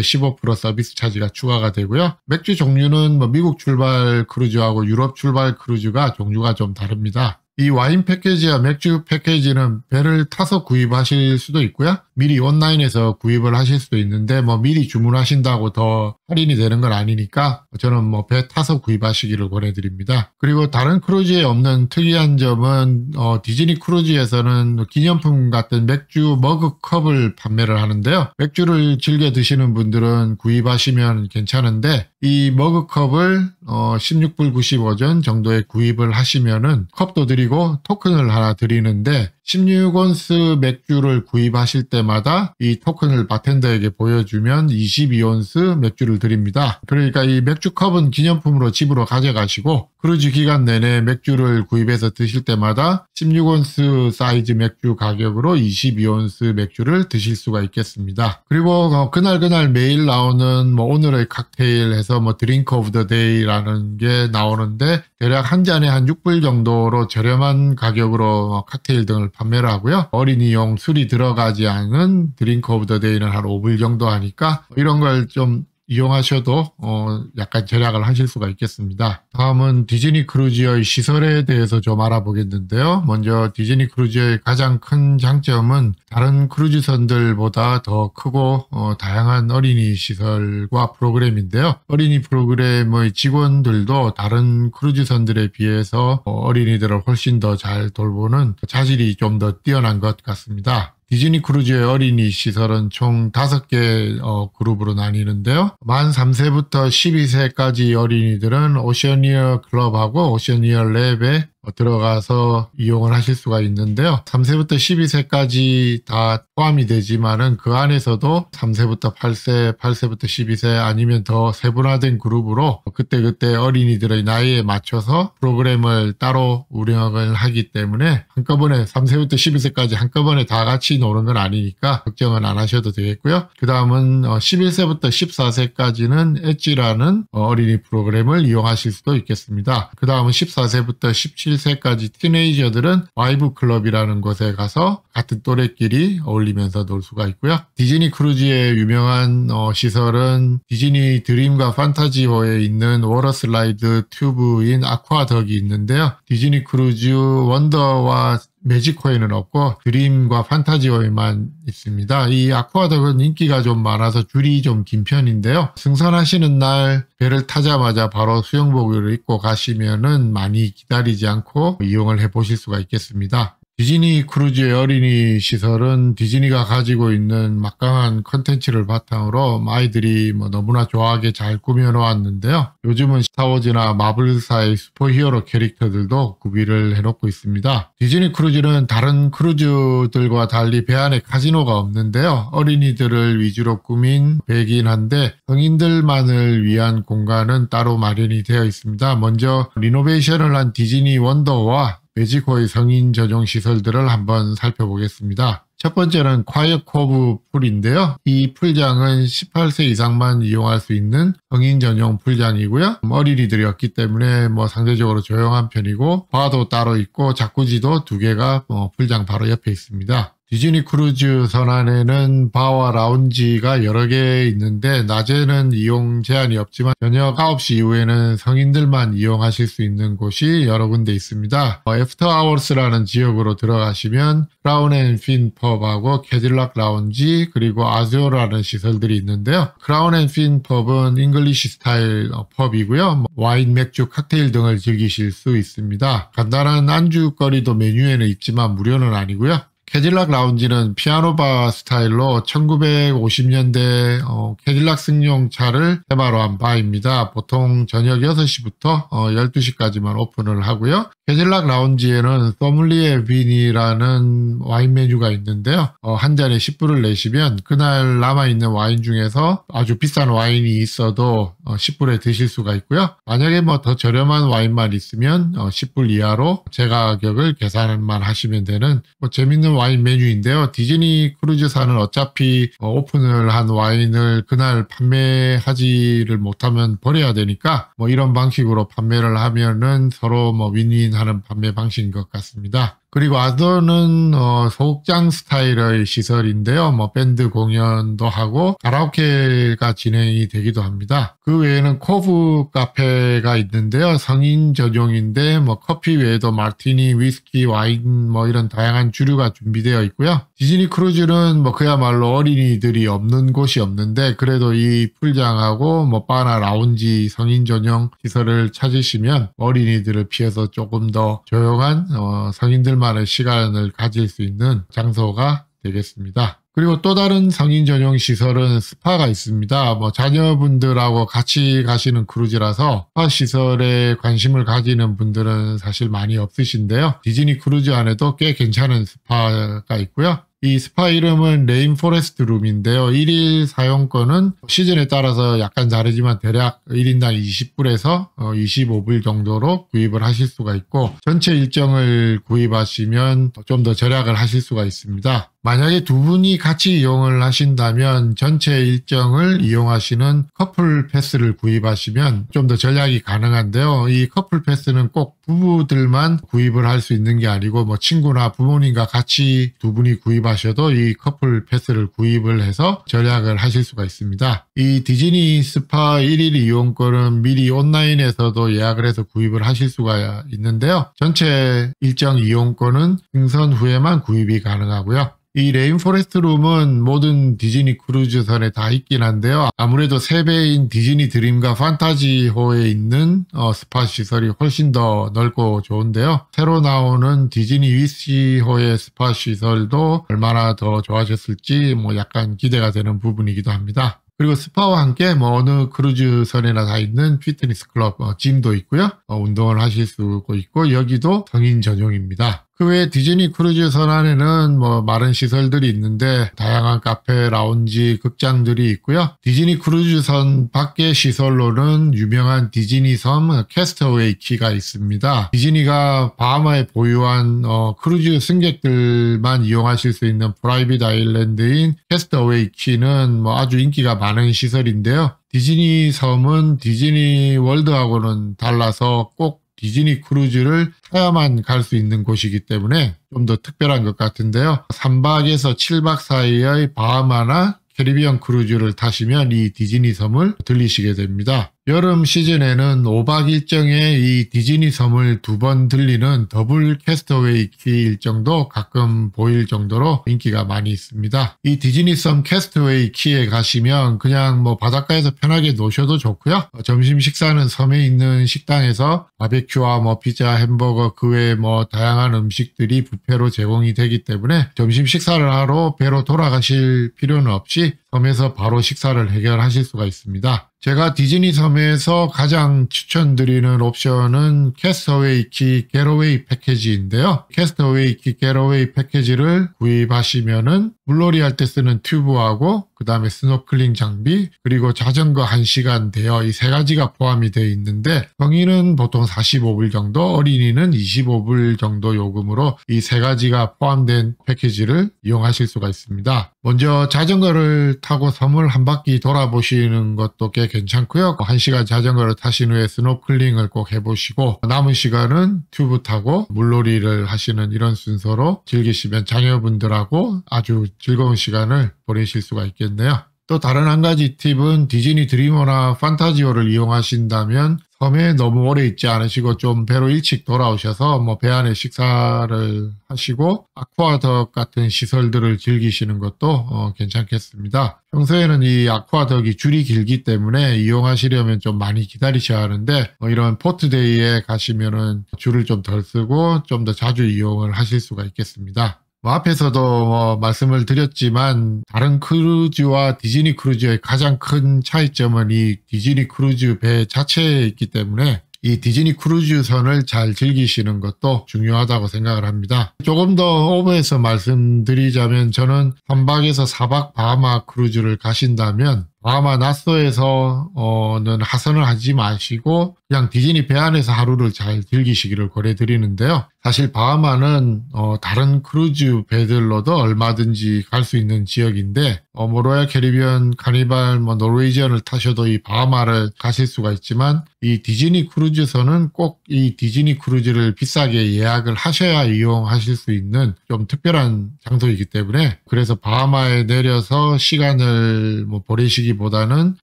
15% 서비스 차지가 추가가 되고요. 맥주 종류는 뭐 미국 출발 크루즈하고 유럽 출발 크루즈가 종류가 좀 다릅니다. 이 와인 패키지와 맥주 패키지는 배를 타서 구입하실 수도 있고요. 미리 온라인에서 구입을 하실 수도 있는데 뭐 미리 주문하신다고 더 할인이 되는 건 아니니까 저는 뭐 배 타서 구입하시기를 권해드립니다. 그리고 다른 크루즈에 없는 특이한 점은 어, 디즈니 크루즈에서는 기념품 같은 맥주 머그컵을 판매를 하는데요. 맥주를 즐겨 드시는 분들은 구입하시면 괜찮은데 이 머그컵을 어, 16불 95전 정도에 구입을 하시면은 컵도 드리고 토큰을 하나 드리는데 16온스 맥주를 구입하실 때마다 이 토큰을 바텐더에게 보여주면 22온스 맥주를 드립니다. 그러니까 이 맥주컵은 기념품으로 집으로 가져가시고 크루즈 기간 내내 맥주를 구입해서 드실 때마다 16온스 사이즈 맥주 가격으로 22온스 맥주를 드실 수가 있겠습니다. 그리고 어, 그날 그날 매일 나오는 뭐 오늘의 칵테일 해서 뭐 drink of the day라는 게 나오는데 대략 한 잔에 한 6불 정도로 저렴한 가격으로 칵테일 등을 판매를 하고요. 어린이용 술이 들어가지 않은 drink of the day는 한 5불 정도 하니까 이런 걸좀 이용하셔도 어 약간 절약을 하실 수가 있겠습니다. 다음은 디즈니 크루즈의 시설에 대해서 좀 알아보겠는데요. 먼저 디즈니 크루즈의 가장 큰 장점은 다른 크루즈선들보다 더 크고 어 다양한 어린이 시설과 프로그램인데요. 어린이 프로그램의 직원들도 다른 크루즈선들에 비해서 어린이들을 훨씬 더 잘 돌보는 자질이 좀 더 뛰어난 것 같습니다. 디즈니 크루즈의 어린이 시설은 총 5개 어, 그룹으로 나뉘는데요. 만 3세부터 12세까지 어린이들은 오셔니어 클럽하고 오셔니어 랩에 어, 들어가서 이용을 하실 수가 있는데요. 3세부터 12세까지 다 포함이 되지만은 그 안에서도 3세부터 8세, 8세부터 12세 아니면 더 세분화된 그룹으로 그때그때 어린이들의 나이에 맞춰서 프로그램을 따로 운영을 하기 때문에 한꺼번에 3세부터 12세까지 한꺼번에 다 같이 노는 건 아니니까 걱정은 안 하셔도 되겠고요. 그 다음은 11세부터 어, 14세까지는 엣지라는 어, 어린이 프로그램을 이용하실 수도 있겠습니다. 그 다음은 14세부터 17 11세까지 티네이저들은 Vibe 클럽이라는 곳에 가서 같은 또래끼리 어울리면서 놀 수가 있고요. 디즈니 크루즈의 유명한 어, 시설은 디즈니 드림과 판타지호에 있는 워터 슬라이드 튜브인 아쿠아덕이 있는데요. 디즈니 크루즈 원더와 매직호에는 없고 드림과 판타지호에만 있습니다. 이 아쿠아덕은 인기가 좀 많아서 줄이 좀 긴 편인데요. 승선하시는 날 배를 타자마자 바로 수영복을 입고 가시면은 많이 기다리지 않고 이용을 해 보실 수가 있겠습니다. 디즈니 크루즈의 어린이 시설은 디즈니가 가지고 있는 막강한 컨텐츠를 바탕으로 아이들이 뭐 너무나 좋아하게 잘 꾸며 놓았는데요. 요즘은 스타워즈나 마블사의 슈퍼히어로 캐릭터들도 구비를 해놓고 있습니다. 디즈니 크루즈는 다른 크루즈들과 달리 배 안에 카지노가 없는데요. 어린이들을 위주로 꾸민 배긴 한데 성인들만을 위한 공간은 따로 마련이 되어 있습니다. 먼저 리노베이션을 한 디즈니 원더와 매직호의 성인 전용 시설들을 한번 살펴보겠습니다. 첫 번째는 Quiet Cove Pool인데요. 이 풀장은 18세 이상만 이용할 수 있는 성인 전용 풀장이고요. 어린이들이 없기 때문에 뭐 상대적으로 조용한 편이고 바도 따로 있고 자쿠지도 두 개가 뭐 풀장 바로 옆에 있습니다. 디즈니 크루즈 선안에는 바와 라운지가 여러 개 있는데 낮에는 이용 제한이 없지만 저녁 9시 이후에는 성인들만 이용하실 수 있는 곳이 여러 군데 있습니다. After Hours라는 지역으로 들어가시면 Crown & Fin Pub하고 캐딜락 라운지 그리고 Azure라는 시설들이 있는데요. Crown & Fin Pub은 English style 펍이고요. 와인, 맥주, 칵테일 등을 즐기실 수 있습니다. 간단한 안주거리도 메뉴에는 있지만 무료는 아니고요. 캐딜락 라운지는 피아노바 스타일로 1950년대 어, 캐딜락 승용차를 테마로 한 바입니다. 보통 저녁 6시부터 어, 12시까지만 오픈을 하고요. 캐딜락 라운지에는 Sommelier Bin이라는 와인 메뉴가 있는데요. 어, 한 잔에 10불을 내시면 그날 남아있는 와인 중에서 아주 비싼 와인이 있어도 어, 10불에 드실 수가 있고요. 만약에 뭐 더 저렴한 와인만 있으면 어, 10불 이하로 제 가격을 계산만 하시면 되는 뭐 재밌는 와인 메뉴인데요. 디즈니 크루즈사는 어차피 어, 오픈을 한 와인을 그날 판매하지를 못하면 버려야 되니까 뭐 이런 방식으로 판매를 하면은 서로 뭐 윈윈 하는 판매 방식인 것 같습니다. 그리고 아더는 어, 소극장 스타일의 시설인데요. 뭐 밴드 공연도 하고 가라오케가 진행이 되기도 합니다. 그 외에는 Cove Cafe가 있는데요. 성인 전용인데 뭐 커피 외에도 마티니, 위스키, 와인 뭐 이런 다양한 주류가 준비되어 있고요. 디즈니 크루즈는 뭐 그야말로 어린이들이 없는 곳이 없는데 그래도 이 풀장하고 뭐 바나 라운지 성인 전용 시설을 찾으시면 어린이들을 피해서 조금 더 조용한 어, 성인들만 나만의 시간을 가질 수 있는 장소가 되겠습니다. 그리고 또 다른 성인 전용 시설은 스파가 있습니다. 뭐 자녀분들하고 같이 가시는 크루즈라서 스파 시설에 관심을 가지는 분들은 사실 많이 없으신데요. 디즈니 크루즈 안에도 꽤 괜찮은 스파가 있고요. 이 스파 이름은 Rainforest Room인데요. 1일 사용권은 시즌에 따라서 약간 다르지만 대략 1인당 20불에서 25불 어, 정도로 구입을 하실 수가 있고 전체 일정을 구입하시면 좀 더 절약을 하실 수가 있습니다. 만약에 두 분이 같이 이용을 하신다면 전체 일정을 이용하시는 couple pass를 구입하시면 좀 더 절약이 가능한데요. 이 couple pass는 꼭 부부들만 구입을 할 수 있는 게 아니고 뭐 친구나 부모님과 같이 두 분이 구입하셔도 이 couple pass를 구입을 해서 절약을 하실 수가 있습니다. 이 디즈니 스파 1일 이용권은 미리 온라인에서도 예약을 해서 구입을 하실 수가 있는데요. 전체 일정 이용권은 승선 후에만 구입이 가능하고요. 이 Rainforest Room은 모든 디즈니 크루즈선에 다 있긴 한데요. 아무래도 3배인 디즈니 드림과 판타지호에 있는 어, 스파 시설이 훨씬 더 넓고 좋은데요. 새로 나오는 디즈니 위시호의 스파 시설도 얼마나 더 좋아졌을지 뭐 약간 기대가 되는 부분이기도 합니다. 그리고 스파와 함께 뭐 어느 크루즈선에나 다 있는 피트니스 클럽 어, gym도 있고요. 어, 운동을 하실 수 있고 여기도 성인 전용입니다. 그 외에 디즈니 크루즈 선안에는 뭐 많은 시설들이 있는데 다양한 카페, 라운지, 극장들이 있고요. 디즈니 크루즈 선 밖의 시설로는 유명한 디즈니 섬 Castaway Cay가 있습니다. 디즈니가 바하마에 보유한 어, 크루즈 승객들만 이용하실 수 있는 private island인 Castaway Cay는 뭐 아주 인기가 많은 시설인데요. 디즈니 섬은 디즈니 월드하고는 달라서 꼭 디즈니 크루즈를 타야만 갈 수 있는 곳이기 때문에 좀 더 특별한 것 같은데요. 3박에서 7박 사이의 바하마나 캐리비안 크루즈를 타시면 이 디즈니 섬을 들리시게 됩니다. 여름 시즌에는 5박 일정의 이 디즈니 섬을 두 번 들리는 더블 Castaway Cay 일정도 가끔 보일 정도로 인기가 많이 있습니다. 이 디즈니 섬 Castaway Cay에 가시면 그냥 뭐 바닷가에서 편하게 노셔도 좋고요. 점심 식사는 섬에 있는 식당에서 바베큐와 뭐 피자, 햄버거 그 외에 뭐 다양한 음식들이 부페로 제공이 되기 때문에 점심 식사를 하러 배로 돌아가실 필요는 없이 섬에서 바로 식사를 해결하실 수가 있습니다. 제가 디즈니 섬에서 가장 추천드리는 옵션은 Castaway Cay getaway 패키지인데요. Castaway Cay getaway 패키지를 구입하시면은 물놀이 할 때 쓰는 튜브하고 그 다음에 스노클링 장비 그리고 자전거 1시간 대여 이 세 가지가 포함이 되어 있는데 성인은 보통 45불 정도 어린이는 25불 정도 요금으로 이 세 가지가 포함된 패키지를 이용하실 수가 있습니다. 먼저 자전거를 타고 섬을 한 바퀴 돌아보시는 것도 꽤 괜찮고요. 1시간 자전거를 타신 후에 스노클링을 꼭 해보시고 남은 시간은 튜브 타고 물놀이를 하시는 이런 순서로 즐기시면 자녀분들하고 아주 즐거운 시간을 보내실 수가 있겠네요. 또 다른 한 가지 팁은 디즈니 드림호나 판타지호를 이용하신다면 섬에 너무 오래 있지 않으시고 좀 배로 일찍 돌아오셔서 뭐 배 안에 식사를 하시고 아쿠아덕 같은 시설들을 즐기시는 것도 어, 괜찮겠습니다. 평소에는 이 아쿠아덕이 줄이 길기 때문에 이용하시려면 좀 많이 기다리셔야 하는데 뭐 이런 port day에 가시면은 줄을 좀 덜 서고 좀 더 자주 이용을 하실 수가 있겠습니다. 뭐 앞에서도 뭐 말씀을 드렸지만 다른 크루즈와 디즈니 크루즈의 가장 큰 차이점은 이 디즈니 크루즈 배 자체에 있기 때문에 이 디즈니 크루즈선을 잘 즐기시는 것도 중요하다고 생각을 합니다. 조금 더 오버해서 말씀드리자면 저는 3박에서 4박 바하마 크루즈를 가신다면 바하마 나소에서는 하선을 하지 마시고 그냥 디즈니 배 안에서 하루를 잘 즐기시기를 권해드리는데요. 사실 바하마는 어, 다른 크루즈 배들로도 얼마든지 갈 수 있는 지역인데 어, 뭐 로얄 캐리비안, 카니발, 뭐 노르웨이지언을 타셔도 이 바하마를 가실 수가 있지만 이 디즈니 크루즈선은 꼭 이 디즈니 크루즈를 비싸게 예약을 하셔야 이용하실 수 있는 좀 특별한 장소이기 때문에 그래서 바하마에 내려서 시간을 뭐 보내시기 보다는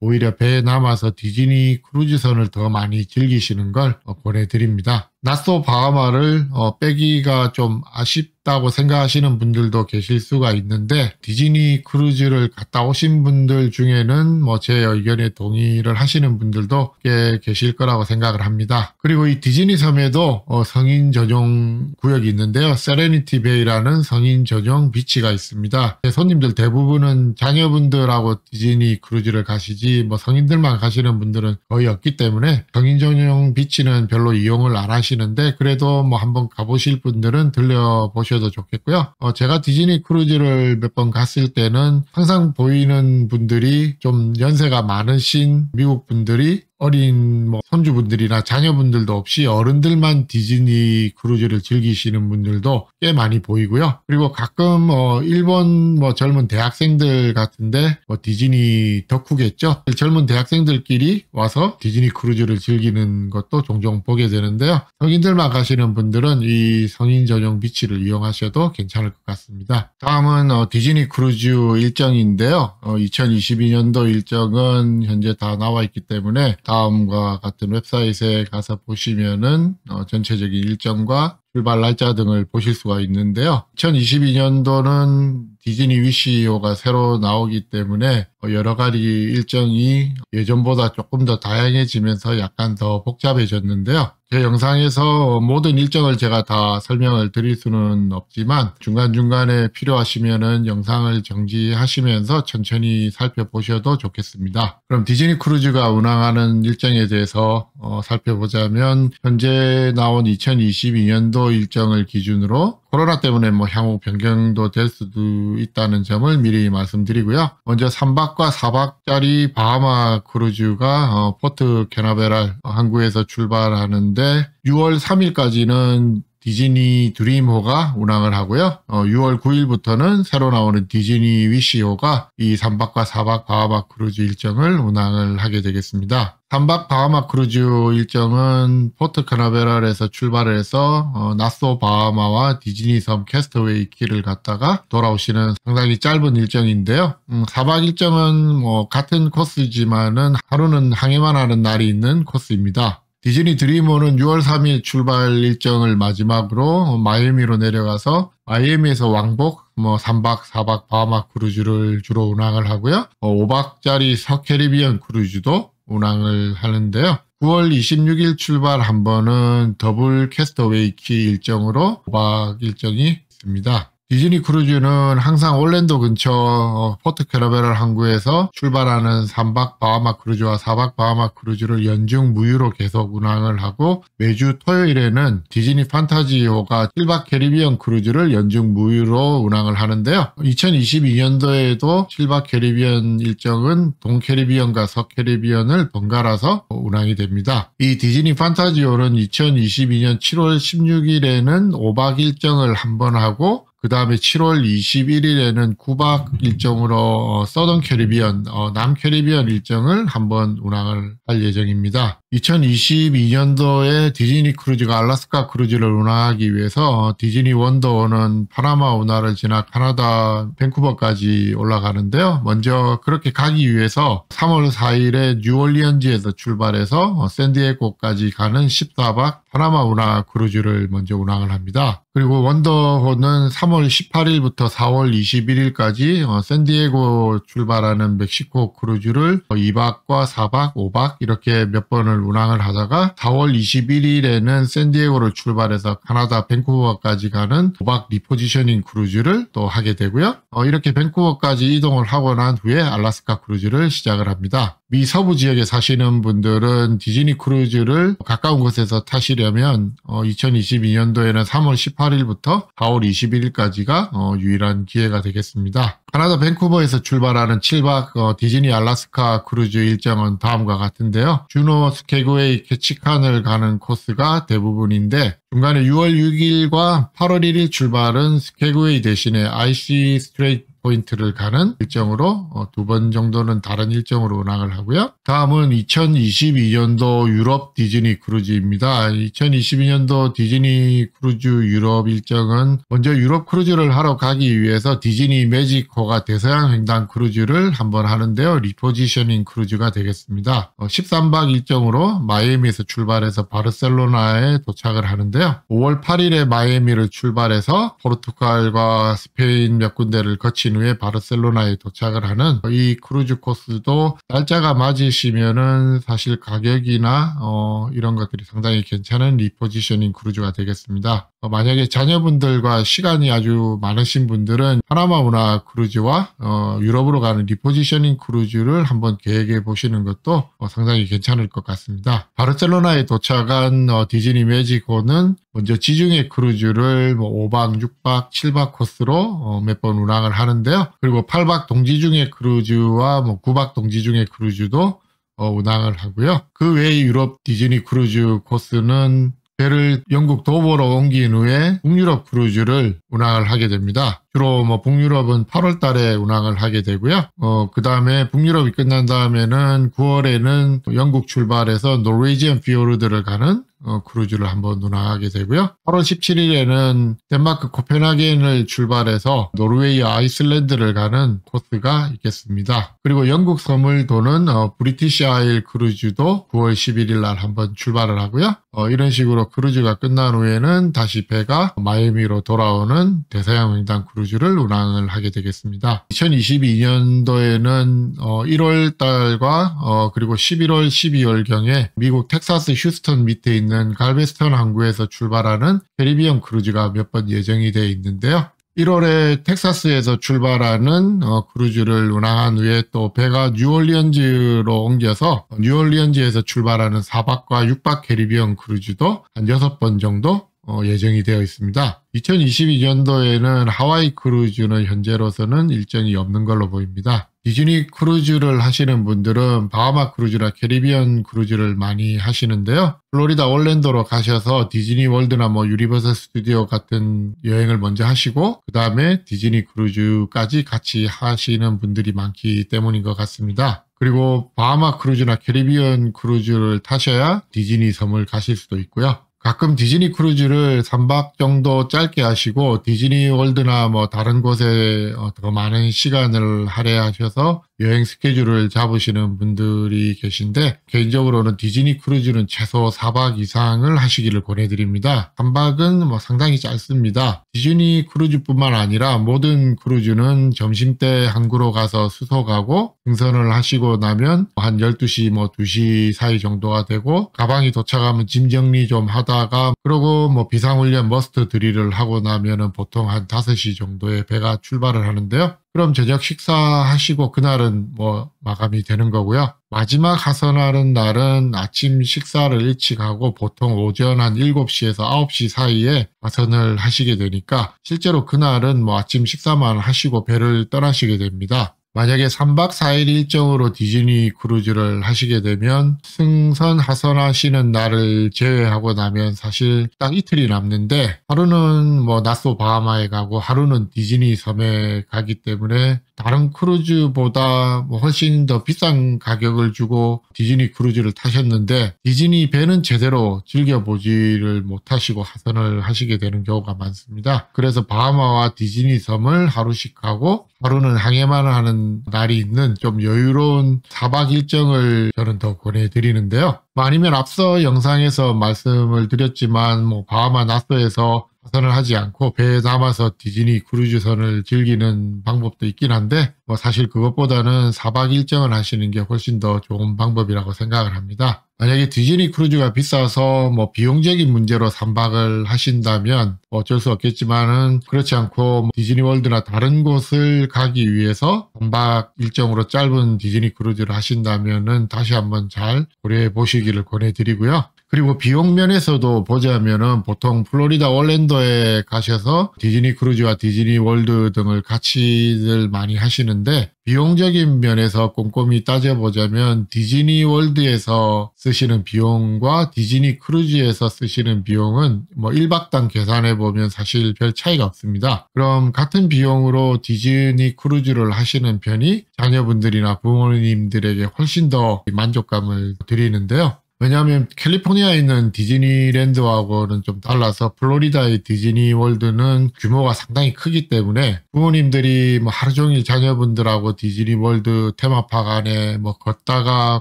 오히려 배에 남아서 디즈니 크루즈선을 더 많이 즐기시는 걸 권해드립니다. 나소 바하마를 어, 빼기가 좀 아쉽다고 생각하시는 분들도 계실 수가 있는데 디즈니 크루즈를 갔다 오신 분들 중에는 뭐 제 의견에 동의를 하시는 분들도 꽤 계실 거라고 생각을 합니다. 그리고 이 디즈니 섬에도 어, 성인 전용 구역이 있는데요. 세레니티 베이라는 성인 전용 비치가 있습니다. 손님들 대부분은 자녀분들하고 디즈니 크루즈를 가시지 뭐 성인들만 가시는 분들은 거의 없기 때문에 성인 전용 비치는 별로 이용을 안 하시 하시는데 그래도 뭐 한번 가보실 분들은 들려보셔도 좋겠고요. 어, 제가 디즈니 크루즈를 몇 번 갔을 때는 항상 보이는 분들이 좀 연세가 많으신 미국 분들이 어린 뭐 손주분들이나 자녀분들도 없이 어른들만 디즈니 크루즈를 즐기시는 분들도 꽤 많이 보이고요. 그리고 가끔 어 일본 뭐 젊은 대학생들 같은데 뭐 디즈니 덕후겠죠. 젊은 대학생들끼리 와서 디즈니 크루즈를 즐기는 것도 종종 보게 되는데요. 성인들만 가시는 분들은 이 성인 전용 비치를 이용하셔도 괜찮을 것 같습니다. 다음은 어 디즈니 크루즈 일정인데요. 어 2022년도 일정은 현재 다 나와 있기 때문에 다음과 같은 웹사이트에 가서 보시면은 어, 전체적인 일정과 출발 날짜 등을 보실 수가 있는데요. 2022년도는 디즈니 위시오가 새로 나오기 때문에 여러 가지 일정이 예전보다 조금 더 다양해지면서 약간 더 복잡해졌는데요. 제 영상에서 모든 일정을 제가 다 설명을 드릴 수는 없지만 중간중간에 필요하시면은 영상을 정지하시면서 천천히 살펴보셔도 좋겠습니다. 그럼 디즈니 크루즈가 운항하는 일정에 대해서 어, 살펴보자면 현재 나온 2022년도 일정을 기준으로 코로나 때문에 뭐 향후 변경도 될 수도 있다는 점을 미리 말씀드리고요. 먼저 3박과 4박짜리 바하마 크루즈가 어, 포트 캐나베랄 항구에서 출발하는데 6월 3일까지는 디즈니 드림호가 운항을 하고요. 어, 6월 9일부터는 새로 나오는 디즈니 위시호가 이 3박과 4박 바하마 크루즈 일정을 운항을 하게 되겠습니다. 3박 바하마 크루즈 일정은 포트 카나베랄에서 출발을 해서 어, 나소 바하마와 디즈니 섬 캐스터웨이 키를 갔다가 돌아오시는 상당히 짧은 일정인데요. 음, 4박 일정은 뭐 같은 코스지만은 하루는 항해만 하는 날이 있는 코스입니다. 디즈니 드림호는 6월 3일 출발 일정을 마지막으로 마이애미로 내려가서 마이애미에서 왕복 뭐 3박 4박 바하마 크루즈를 주로 운항을 하고요. 5박짜리 어, 서캐리비언 크루즈도 운항을 하는데요. 9월 26일 출발 한 번은 더블 캐스터웨이 키 일정으로 5박 일정이 있습니다. 디즈니 크루즈는 항상 올랜도 근처 어, 포트 캐너베럴 항구에서 출발하는 3박 바하마 크루즈와 4박 바하마 크루즈를 연중 무휴로 계속 운항을 하고 매주 토요일에는 디즈니 판타지호가 7박 캐리비언 크루즈를 연중 무휴로 운항을 하는데요. 2022년도에도 7박 캐리비언 일정은 동캐리비언과 서캐리비언을 번갈아서 운항이 됩니다. 이 디즈니 판타지호는 2022년 7월 16일에는 5박 일정을 한 번 하고 그 다음에 7월 21일에는 9박 일정으로 어, Southern 캐리비언, 어, 남 캐리비언 일정을 한번 운항을 할 예정입니다. 2022년도에 디즈니 크루즈가 알라스카 크루즈를 운항하기 위해서 어, 디즈니 원더호는 파나마 운하를 지나 카나다 밴쿠버까지 올라가는데요. 먼저 그렇게 가기 위해서 3월 4일에 뉴올리언즈에서 출발해서 어, 샌디에고까지 가는 14박 파나마 운하 크루즈를 먼저 운항을 합니다. 그리고 원더호는 3월 18일부터 4월 21일까지 어, 샌디에고 출발하는 멕시코 크루즈를 2박과 4박, 5박 이렇게 몇 번을 운항을 하다가 4월 21일에는 샌디에고를 출발해서 카나다 밴쿠버까지 가는 5박 repositioning 크루즈를 또 하게 되고요. 어, 이렇게 밴쿠버까지 이동을 하고 난 후에 알라스카 크루즈를 시작을 합니다. 미 서부 지역에 사시는 분들은 디즈니 크루즈를 가까운 곳에서 타시려면 2022년도에는 3월 18일부터 4월 21일까지가 어, 유일한 기회가 되겠습니다. 카나다 밴쿠버에서 출발하는 7박 어, 디즈니 알라스카 크루즈 일정은 다음과 같은데요. 주노 스케그웨이 캐치칸을 가는 코스가 대부분인데 중간에 6월 6일과 8월 1일 출발은 스케그웨이 대신에 Icy Strait Point를 가는 일정으로 어, 두번 정도는 다른 일정으로 운항을 하고요. 다음은 2022년도 유럽 디즈니 크루즈입니다. 2022년도 디즈니 크루즈 유럽 일정은 먼저 유럽 크루즈를 하러 가기 위해서 디즈니 매직호가 대서양 횡단 크루즈를 한번 하는데요. repositioning 크루즈가 되겠습니다. 13박 어, 일정으로 마이애미에서 출발해서 바르셀로나에 도착을 하는데 요. 5월 8일에 마이애미를 출발해서 포르투갈과 스페인 몇 군데를 거친 후에 바르셀로나에 도착을 하는 이 크루즈 코스도 날짜가 맞으시면은 사실 가격이나 어 이런 것들이 상당히 괜찮은 repositioning 크루즈가 되겠습니다. 어 만약에 자녀분들과 시간이 아주 많으신 분들은 파나마 운하 크루즈와 어 유럽으로 가는 repositioning 크루즈를 한번 계획해 보시는 것도 어 상당히 괜찮을 것 같습니다. 바르셀로나에 도착한 어 디즈니 매직호는 먼저 지중해 크루즈를 뭐 5박, 6박, 7박 코스로 어 몇번 운항을 하는데요. 그리고 8박 동지중해 크루즈와 뭐 9박 동지중해 크루즈도 어 운항을 하고요. 그 외에 유럽 디즈니 크루즈 코스는 배를 영국 도버로 옮긴 후에 북유럽 크루즈를 운항을 하게 됩니다. 주로 뭐 북유럽은 8월 달에 운항을 하게 되고요. 어, 그 다음에 북유럽이 끝난 다음에는 9월에는 영국 출발해서 Norwegian 피오르드를 가는 어, 크루즈를 한번 운항하게 되고요. 8월 17일에는 덴마크 코펜하겐을 출발해서 노르웨이 아이슬란드를 가는 코스가 있겠습니다. 그리고 영국 섬을 도는 어, British Isles 크루즈도 9월 11일 날 한번 출발을 하고요. 어, 이런 식으로 크루즈가 끝난 후에는 다시 배가 마이애미로 돌아오는 대서양 횡단 크루즈를 운항을 하게 되겠습니다. 2022년도에는 어, 1월 달과 어, 그리고 11월, 12월경에 미국 텍사스 휴스턴 밑에 있는 있는 갈베스턴 항구에서 출발하는 캐리비언 크루즈가 몇 번 예정이 되어 있는데요. 1월에 텍사스에서 출발하는 어, 크루즈를 운항한 후에 또 배가 뉴올리언즈로 옮겨서 뉴올리언즈에서 출발하는 4박과 6박 캐리비언 크루즈도 한 6번 정도 어, 예정이 되어 있습니다. 2022년도에는 하와이 크루즈는 현재로서는 일정이 없는 걸로 보입니다. 디즈니 크루즈를 하시는 분들은 바하마 크루즈나 캐리비안 크루즈를 많이 하시는데요. 플로리다 올랜도로 가셔서 디즈니 월드나 뭐 유니버설 스튜디오 같은 여행을 먼저 하시고 그 다음에 디즈니 크루즈까지 같이 하시는 분들이 많기 때문인 것 같습니다. 그리고 바하마 크루즈나 캐리비안 크루즈를 타셔야 디즈니 섬을 가실 수도 있고요. 가끔 디즈니 크루즈를 3박 정도 짧게 하시고 디즈니 월드나 뭐 다른 곳에 어, 더 많은 시간을 할애하셔서 여행 스케줄을 잡으시는 분들이 계신데 개인적으로는 디즈니 크루즈는 최소 4박 이상을 하시기를 권해드립니다. 3박은 뭐 상당히 짧습니다. 디즈니 크루즈뿐만 아니라 모든 크루즈는 점심때 항구로 가서 수속하고 승선을 하시고 나면 한 12시 뭐 2시 사이 정도가 되고 가방이 도착하면 짐 정리 좀 하다가 그러고 뭐 비상훈련 muster drill을 하고 나면은 보통 한 5시 정도에 배가 출발을 하는데요. 그럼 저녁 식사하시고 그날은 뭐 마감이 되는 거고요. 마지막 하선하는 날은 아침 식사를 일찍 하고 보통 오전 한 7시에서 9시 사이에 하선을 하시게 되니까 실제로 그날은 뭐 아침 식사만 하시고 배를 떠나시게 됩니다. 만약에 3박 4일 일정으로 디즈니 크루즈를 하시게 되면 승선 하선하시는 날을 제외하고 나면 사실 딱 이틀이 남는데 하루는 뭐 나소 바하마에 가고 하루는 디즈니 섬에 가기 때문에 다른 크루즈보다 뭐 훨씬 더 비싼 가격을 주고 디즈니 크루즈를 타셨는데 디즈니 배는 제대로 즐겨보지를 못하시고 하선을 하시게 되는 경우가 많습니다. 그래서 바하마와 디즈니 섬을 하루씩 가고 하루는 항해만 하는 날이 있는 좀 여유로운 4박 일정을 저는 더 권해드리는데요. 뭐 아니면 앞서 영상에서 말씀을 드렸지만 뭐 바하마 나소에서 하선을 하지 않고 배에 남아서 디즈니 크루즈선을 즐기는 방법도 있긴 한데 뭐 사실 그것보다는 4박 일정을 하시는 게 훨씬 더 좋은 방법이라고 생각을 합니다. 만약에 디즈니 크루즈가 비싸서 뭐 비용적인 문제로 3박을 하신다면 뭐 어쩔 수 없겠지만은 그렇지 않고 뭐 디즈니 월드나 다른 곳을 가기 위해서 3박 일정으로 짧은 디즈니 크루즈를 하신다면은 다시 한번 잘 고려해 보시기를 권해드리고요. 그리고 비용 면에서도 보자면은 보통 플로리다 올랜도에 가셔서 디즈니 크루즈와 디즈니 월드 등을 같이들 많이 하시는데 비용적인 면에서 꼼꼼히 따져보자면 디즈니 월드에서 쓰시는 비용과 디즈니 크루즈에서 쓰시는 비용은 뭐 1박당 계산해 보면 사실 별 차이가 없습니다. 그럼 같은 비용으로 디즈니 크루즈를 하시는 편이 자녀분들이나 부모님들에게 훨씬 더 만족감을 드리는데요. 왜냐하면 캘리포니아에 있는 디즈니랜드하고는 좀 달라서 플로리다의 디즈니 월드는 규모가 상당히 크기 때문에 부모님들이 뭐 하루 종일 자녀분들하고 디즈니 월드 테마파크 안에 뭐 걷다가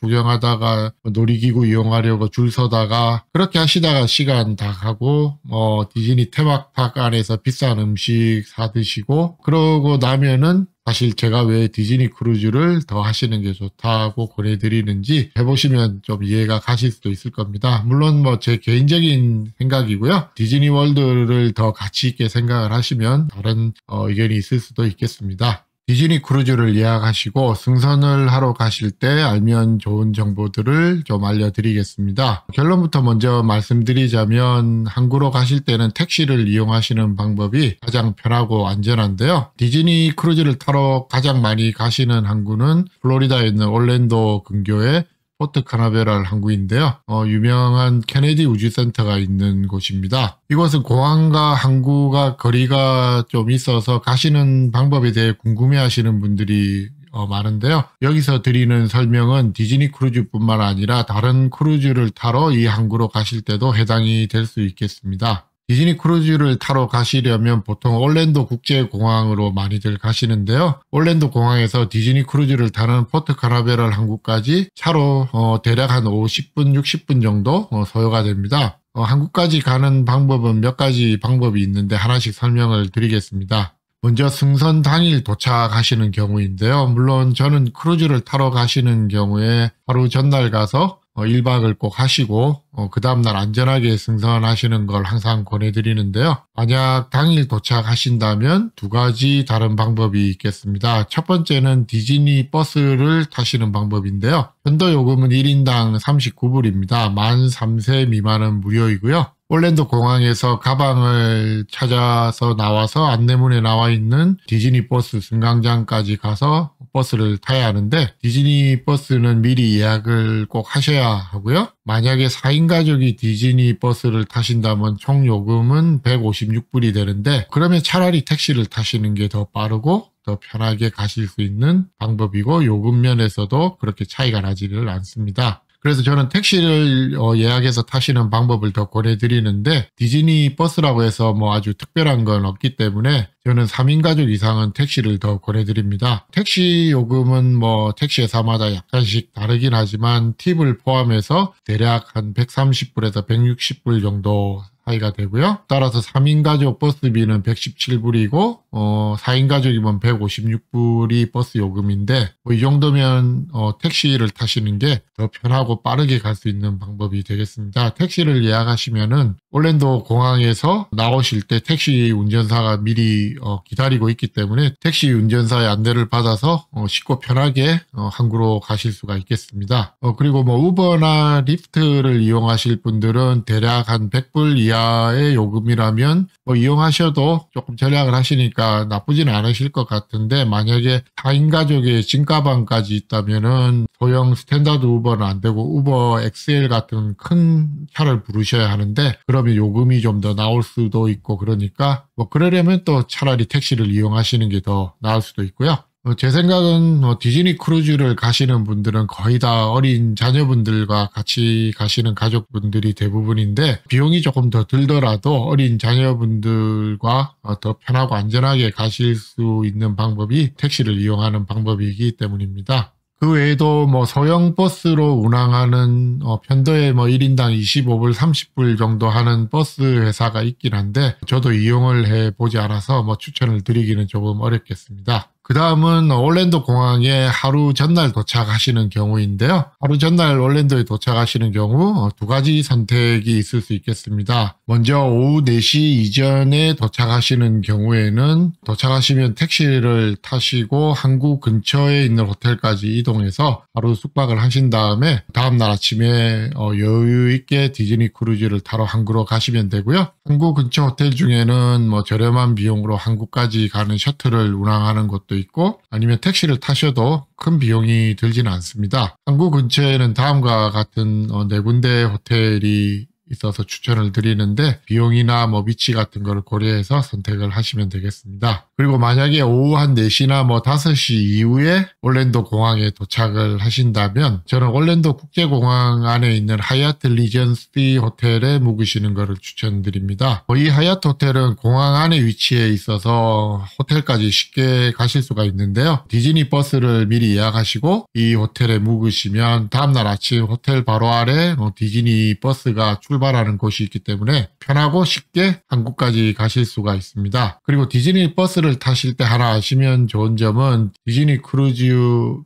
구경하다가 뭐 놀이기구 이용하려고 줄 서다가 그렇게 하시다가 시간 다 가고 뭐 디즈니 테마파크 안에서 비싼 음식 사 드시고 그러고 나면은 사실 제가 왜 디즈니 크루즈를 더 하시는 게 좋다고 권해드리는지 해보시면 좀 이해가 가실 수도 있을 겁니다. 물론 뭐 제 개인적인 생각이고요. 디즈니 월드를 더 가치 있게 생각을 하시면 다른 어, 의견이 있을 수도 있겠습니다. 디즈니 크루즈를 예약하시고 승선을 하러 가실 때 알면 좋은 정보들을 좀 알려드리겠습니다. 결론부터 먼저 말씀드리자면 항구로 가실 때는 택시를 이용하시는 방법이 가장 편하고 안전한데요. 디즈니 크루즈를 타러 가장 많이 가시는 항구는 플로리다에 있는 올랜도 근교의 포트 카나베랄 항구인데요. 어, 유명한 케네디 우주센터가 있는 곳입니다. 이곳은 공항과 항구가 거리가 좀 있어서 가시는 방법에 대해 궁금해 하시는 분들이 어, 많은데요. 여기서 드리는 설명은 디즈니 크루즈뿐만 아니라 다른 크루즈를 타러 이 항구로 가실 때도 해당이 될 수 있겠습니다. 디즈니 크루즈를 타러 가시려면 보통 올랜도 국제공항으로 많이들 가시는데요. 올랜도 공항에서 디즈니 크루즈를 타는 포트 카나베랄 항구까지 차로 어, 대략 한 50분, 60분 정도 어, 소요가 됩니다. 어, 항구까지 가는 방법은 몇 가지 방법이 있는데 하나씩 설명을 드리겠습니다. 먼저 승선 당일 도착하시는 경우인데요. 물론 저는 크루즈를 타러 가시는 경우에 하루 전날 가서 어, 1박을 꼭 하시고 어, 그 다음날 안전하게 승선하시는 걸 항상 권해드리는데요. 만약 당일 도착하신다면 두 가지 다른 방법이 있겠습니다. 첫 번째는 디즈니 버스를 타시는 방법인데요. 편도 요금은 1인당 39불입니다. 만 3세 미만은 무료이고요. 올랜도 공항에서 가방을 찾아서 나와서 안내문에 나와 있는 디즈니 버스 승강장까지 가서 버스를 타야 하는데 디즈니 버스는 미리 예약을 꼭 하셔야 하고요. 만약에 4인 가족이 디즈니 버스를 타신다면 총 요금은 156불이 되는데 그러면 차라리 택시를 타시는 게 더 빠르고 더 편하게 가실 수 있는 방법이고 요금 면에서도 그렇게 차이가 나지를 않습니다. 그래서 저는 택시를 어, 예약해서 타시는 방법을 더 권해드리는데 디즈니 버스라고 해서 뭐 아주 특별한 건 없기 때문에 저는 3인 가족 이상은 택시를 더 권해드립니다. 택시 요금은 뭐 택시 회사마다 약간씩 다르긴 하지만 팁을 포함해서 대략 한 130불에서 160불 정도 사이가 되고요. 따라서 3인 가족 버스비는 117불이고 어, 4인 가족이면 156불이 버스 요금인데 뭐 이 정도면 어, 택시를 타시는 게 더 편하고 빠르게 갈 수 있는 방법이 되겠습니다. 택시를 예약하시면은 올랜도 공항에서 나오실 때 택시 운전사가 미리 어, 기다리고 있기 때문에 택시 운전사의 안내를 받아서 어, 쉽고 편하게 어, 항구로 가실 수가 있겠습니다. 어, 그리고 뭐 우버나 리프트를 이용하실 분들은 대략 한 100불 이하의 요금이라면 뭐 이용하셔도 조금 절약을 하시니까 나쁘지는 않으실 것 같은데 만약에 4인 가족의 짐가방까지 있다면은 소형 스탠다드 우버는 안 되고 우버 XL 같은 큰 차를 부르셔야 하는데 그러면 요금이 좀 더 나올 수도 있고 그러니까 뭐 그러려면 또 차라리 택시를 이용하시는 게 더 나을 수도 있고요. 어, 제 생각은 뭐 디즈니 크루즈를 가시는 분들은 거의 다 어린 자녀분들과 같이 가시는 가족분들이 대부분인데 비용이 조금 더 들더라도 어린 자녀분들과 어, 더 편하고 안전하게 가실 수 있는 방법이 택시를 이용하는 방법이기 때문입니다. 그 외에도 뭐 소형 버스로 운항하는 어 편도에 뭐 1인당 25불, 30불 정도 하는 버스 회사가 있긴 한데 저도 이용을 해 보지 않아서 뭐 추천을 드리기는 조금 어렵겠습니다. 그 다음은 올랜도 공항에 하루 전날 도착하시는 경우인데요. 하루 전날 올랜도에 도착하시는 경우 두 가지 선택이 있을 수 있겠습니다. 먼저 오후 4시 이전에 도착하시는 경우에는 도착하시면 택시를 타시고 항구 근처에 있는 호텔까지 이동해서 하루 숙박을 하신 다음에 다음날 아침에 어, 여유 있게 디즈니 크루즈를 타러 항구로 가시면 되고요. 항구 근처 호텔 중에는 뭐 저렴한 비용으로 항구까지 가는 셔틀을 운항하는 곳도 있고 아니면 택시를 타셔도 큰 비용이 들지는 않습니다. 항구 근처에는 다음과 같은 어, 네 군데 호텔이 있어서 추천을 드리는데 비용이나 뭐 위치 같은 거를 고려해서 선택을 하시면 되겠습니다. 그리고 만약에 오후 한 4시나 뭐 5시 이후에 올랜도 공항에 도착을 하신다면 저는 올랜도 국제공항 안에 있는 하얏트 리전시 호텔에 묵으시는 것을 추천드립니다. 뭐 이 하얏트 호텔은 공항 안에 위치해 있어서 호텔까지 쉽게 가실 수가 있는데요. 디즈니 버스를 미리 예약하시고 이 호텔에 묵으시면 다음날 아침 호텔 바로 아래 뭐 디즈니 버스가 출 출발하는 곳이 있기 때문에 편하고 쉽게 항구까지 가실 수가 있습니다. 그리고 디즈니 버스를 타실 때 하나 아시면 좋은 점은 디즈니 크루즈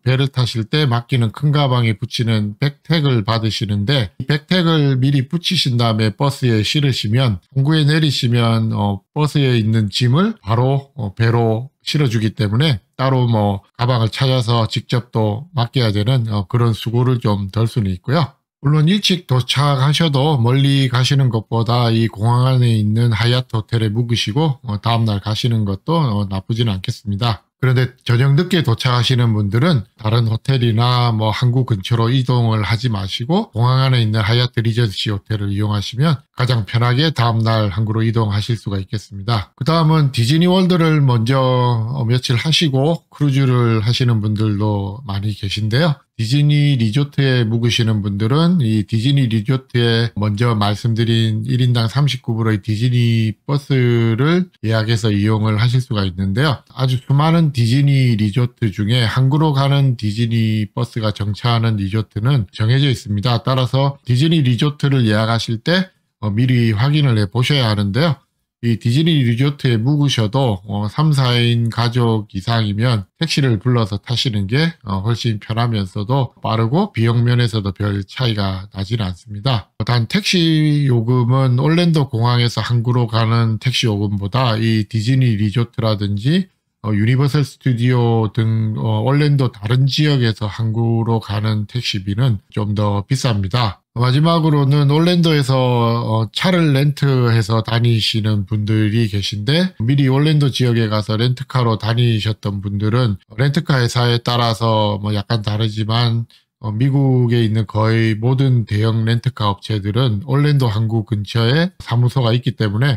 배를 타실 때 맡기는 큰 가방에 붙이는 bag tag을 받으시는데 이 bag tag을 미리 붙이신 다음에 버스에 실으시면 항구에 내리시면 어, 버스에 있는 짐을 바로 어, 배로 실어주기 때문에 따로 뭐 가방을 찾아서 직접 또 맡겨야 되는 어, 그런 수고를 좀 덜 수는 있고요. 물론 일찍 도착하셔도 멀리 가시는 것보다 이 공항 안에 있는 하얏트 호텔에 묵으시고 어, 다음날 가시는 것도 어, 나쁘지는 않겠습니다. 그런데 저녁 늦게 도착하시는 분들은 다른 호텔이나 뭐 항구 근처로 이동을 하지 마시고 공항 안에 있는 하얏트 리전시 호텔을 이용하시면 가장 편하게 다음날 항구로 이동하실 수가 있겠습니다. 그 다음은 디즈니 월드를 먼저 어, 며칠 하시고 크루즈를 하시는 분들도 많이 계신데요. 디즈니 리조트에 묵으시는 분들은 이 디즈니 리조트에 먼저 말씀드린 1인당 39불의 디즈니 버스를 예약해서 이용을 하실 수가 있는데요. 아주 수많은 디즈니 리조트 중에 항구로 가는 디즈니 버스가 정차하는 리조트는 정해져 있습니다. 따라서 디즈니 리조트를 예약하실 때 어, 미리 확인을 해 보셔야 하는데요. 이 디즈니 리조트에 묵으셔도 어, 3, 4인 가족 이상이면 택시를 불러서 타시는 게 어, 훨씬 편하면서도 빠르고 비용 면에서도 별 차이가 나지는 않습니다. 단 택시 요금은 올랜도 공항에서 항구로 가는 택시 요금보다 이 디즈니 리조트라든지 어, 유니버설 스튜디오 등 어, 올랜도 다른 지역에서 항구로 가는 택시비는 좀 더 비쌉니다. 마지막으로는 올랜도에서 어, 차를 렌트해서 다니시는 분들이 계신데 미리 올랜도 지역에 가서 렌트카로 다니셨던 분들은 렌트카 회사에 따라서 뭐 약간 다르지만 어, 미국에 있는 거의 모든 대형 렌트카 업체들은 올랜도 항구 근처에 사무소가 있기 때문에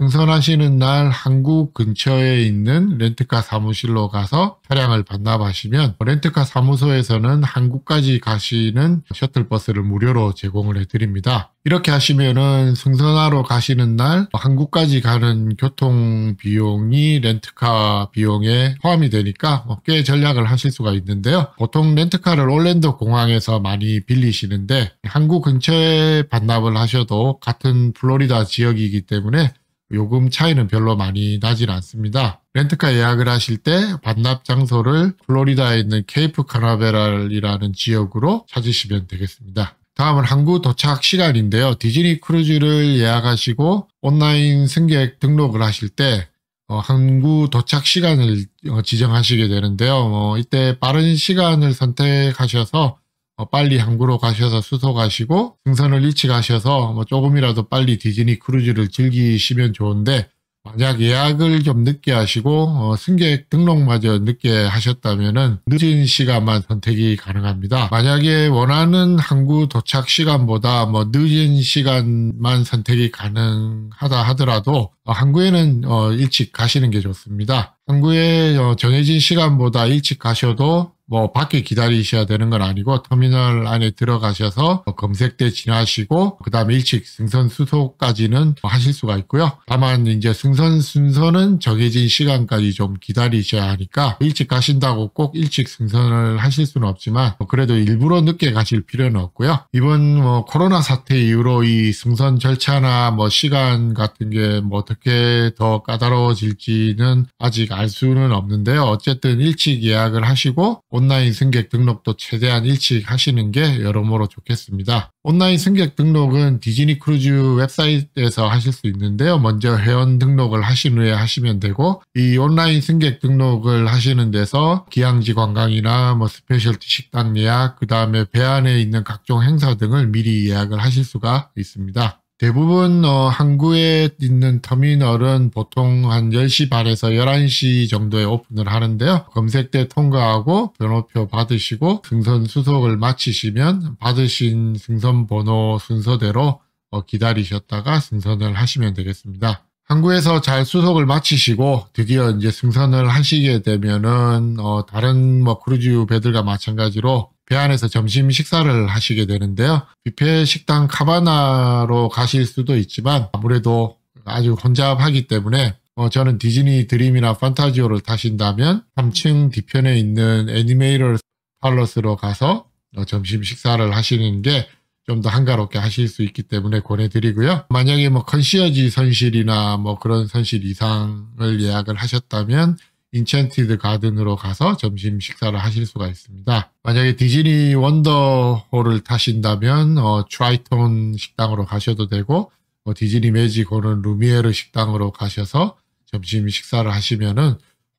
승선하시는 날 한국 근처에 있는 렌트카 사무실로 가서 차량을 반납하시면 렌트카 사무소에서는 한국까지 가시는 셔틀버스를 무료로 제공을 해드립니다. 이렇게 하시면은 승선하러 가시는 날 한국까지 가는 교통 비용이 렌트카 비용에 포함이 되니까 꽤 전략을 하실 수가 있는데요. 보통 렌트카를 올랜도 공항에서 많이 빌리시는데 한국 근처에 반납을 하셔도 같은 플로리다 지역이기 때문에 요금 차이는 별로 많이 나질 않습니다. 렌트카 예약을 하실 때 반납 장소를 플로리다에 있는 케이프 카나베랄이라는 지역으로 찾으시면 되겠습니다. 다음은 항구 도착 시간인데요. 디즈니 크루즈를 예약하시고 온라인 승객 등록을 하실 때 어, 항구 도착 시간을 어, 지정하시게 되는데요. 어, 이때 빠른 시간을 선택하셔서 어, 빨리 항구로 가셔서 수속하시고 승선을 일찍 가셔서 뭐 조금이라도 빨리 디즈니 크루즈를 즐기시면 좋은데 만약 예약을 좀 늦게 하시고 어, 승객 등록마저 늦게 하셨다면은 늦은 시간만 선택이 가능합니다. 만약에 원하는 항구 도착 시간보다 뭐 늦은 시간만 선택이 가능하다 하더라도 어, 항구에는 어, 일찍 가시는 게 좋습니다. 항구에 어, 정해진 시간보다 일찍 가셔도 뭐 밖에 기다리셔야 되는 건 아니고 터미널 안에 들어가셔서 검색대 지나시고 그 다음에 일찍 승선 수속까지는 하실 수가 있고요. 다만 이제 승선 순서는 정해진 시간까지 좀 기다리셔야 하니까 일찍 가신다고 꼭 일찍 승선을 하실 수는 없지만 그래도 일부러 늦게 가실 필요는 없고요. 이번 뭐 코로나 사태 이후로 이 승선 절차나 뭐 시간 같은 게 뭐 어떻게 더 까다로워질지는 아직 알 수는 없는데요. 어쨌든 일찍 예약을 하시고 온라인 승객 등록도 최대한 일찍 하시는 게 여러모로 좋겠습니다. 온라인 승객 등록은 디즈니 크루즈 웹사이트에서 하실 수 있는데요. 먼저 회원 등록을 하신 후에 하시면 되고 이 온라인 승객 등록을 하시는 데서 기항지 관광이나 뭐 specialty 식당 예약, 그 다음에 배 안에 있는 각종 행사 등을 미리 예약을 하실 수가 있습니다. 대부분 어, 항구에 있는 터미널은 보통 한 10시 반에서 11시 정도에 오픈을 하는데요. 검색대 통과하고 번호표 받으시고 승선 수속을 마치시면 받으신 승선 번호 순서대로 어, 기다리셨다가 승선을 하시면 되겠습니다. 항구에서 잘 수속을 마치시고 드디어 이제 승선을 하시게 되면은 어, 다른 뭐 크루즈 배들과 마찬가지로 배 안에서 점심 식사를 하시게 되는데요. 뷔페 식당 카바나로 가실 수도 있지만 아무래도 아주 혼잡하기 때문에 어, 저는 디즈니 드림이나 판타지호를 타신다면 3층 뒤편에 있는 애니메이터 팔러스로 가서 어, 점심 식사를 하시는 게 좀 더 한가롭게 하실 수 있기 때문에 권해드리고요. 만약에 뭐 컨시어지 선실이나 뭐 그런 선실 이상을 예약을 하셨다면 인첸티드 가든으로 가서 점심 식사를 하실 수가 있습니다. 만약에 디즈니 원더호를 타신다면 어, 트라이톤 식당으로 가셔도 되고 어, 디즈니 매직호는 루미에르 식당으로 가셔서 점심 식사를 하시면은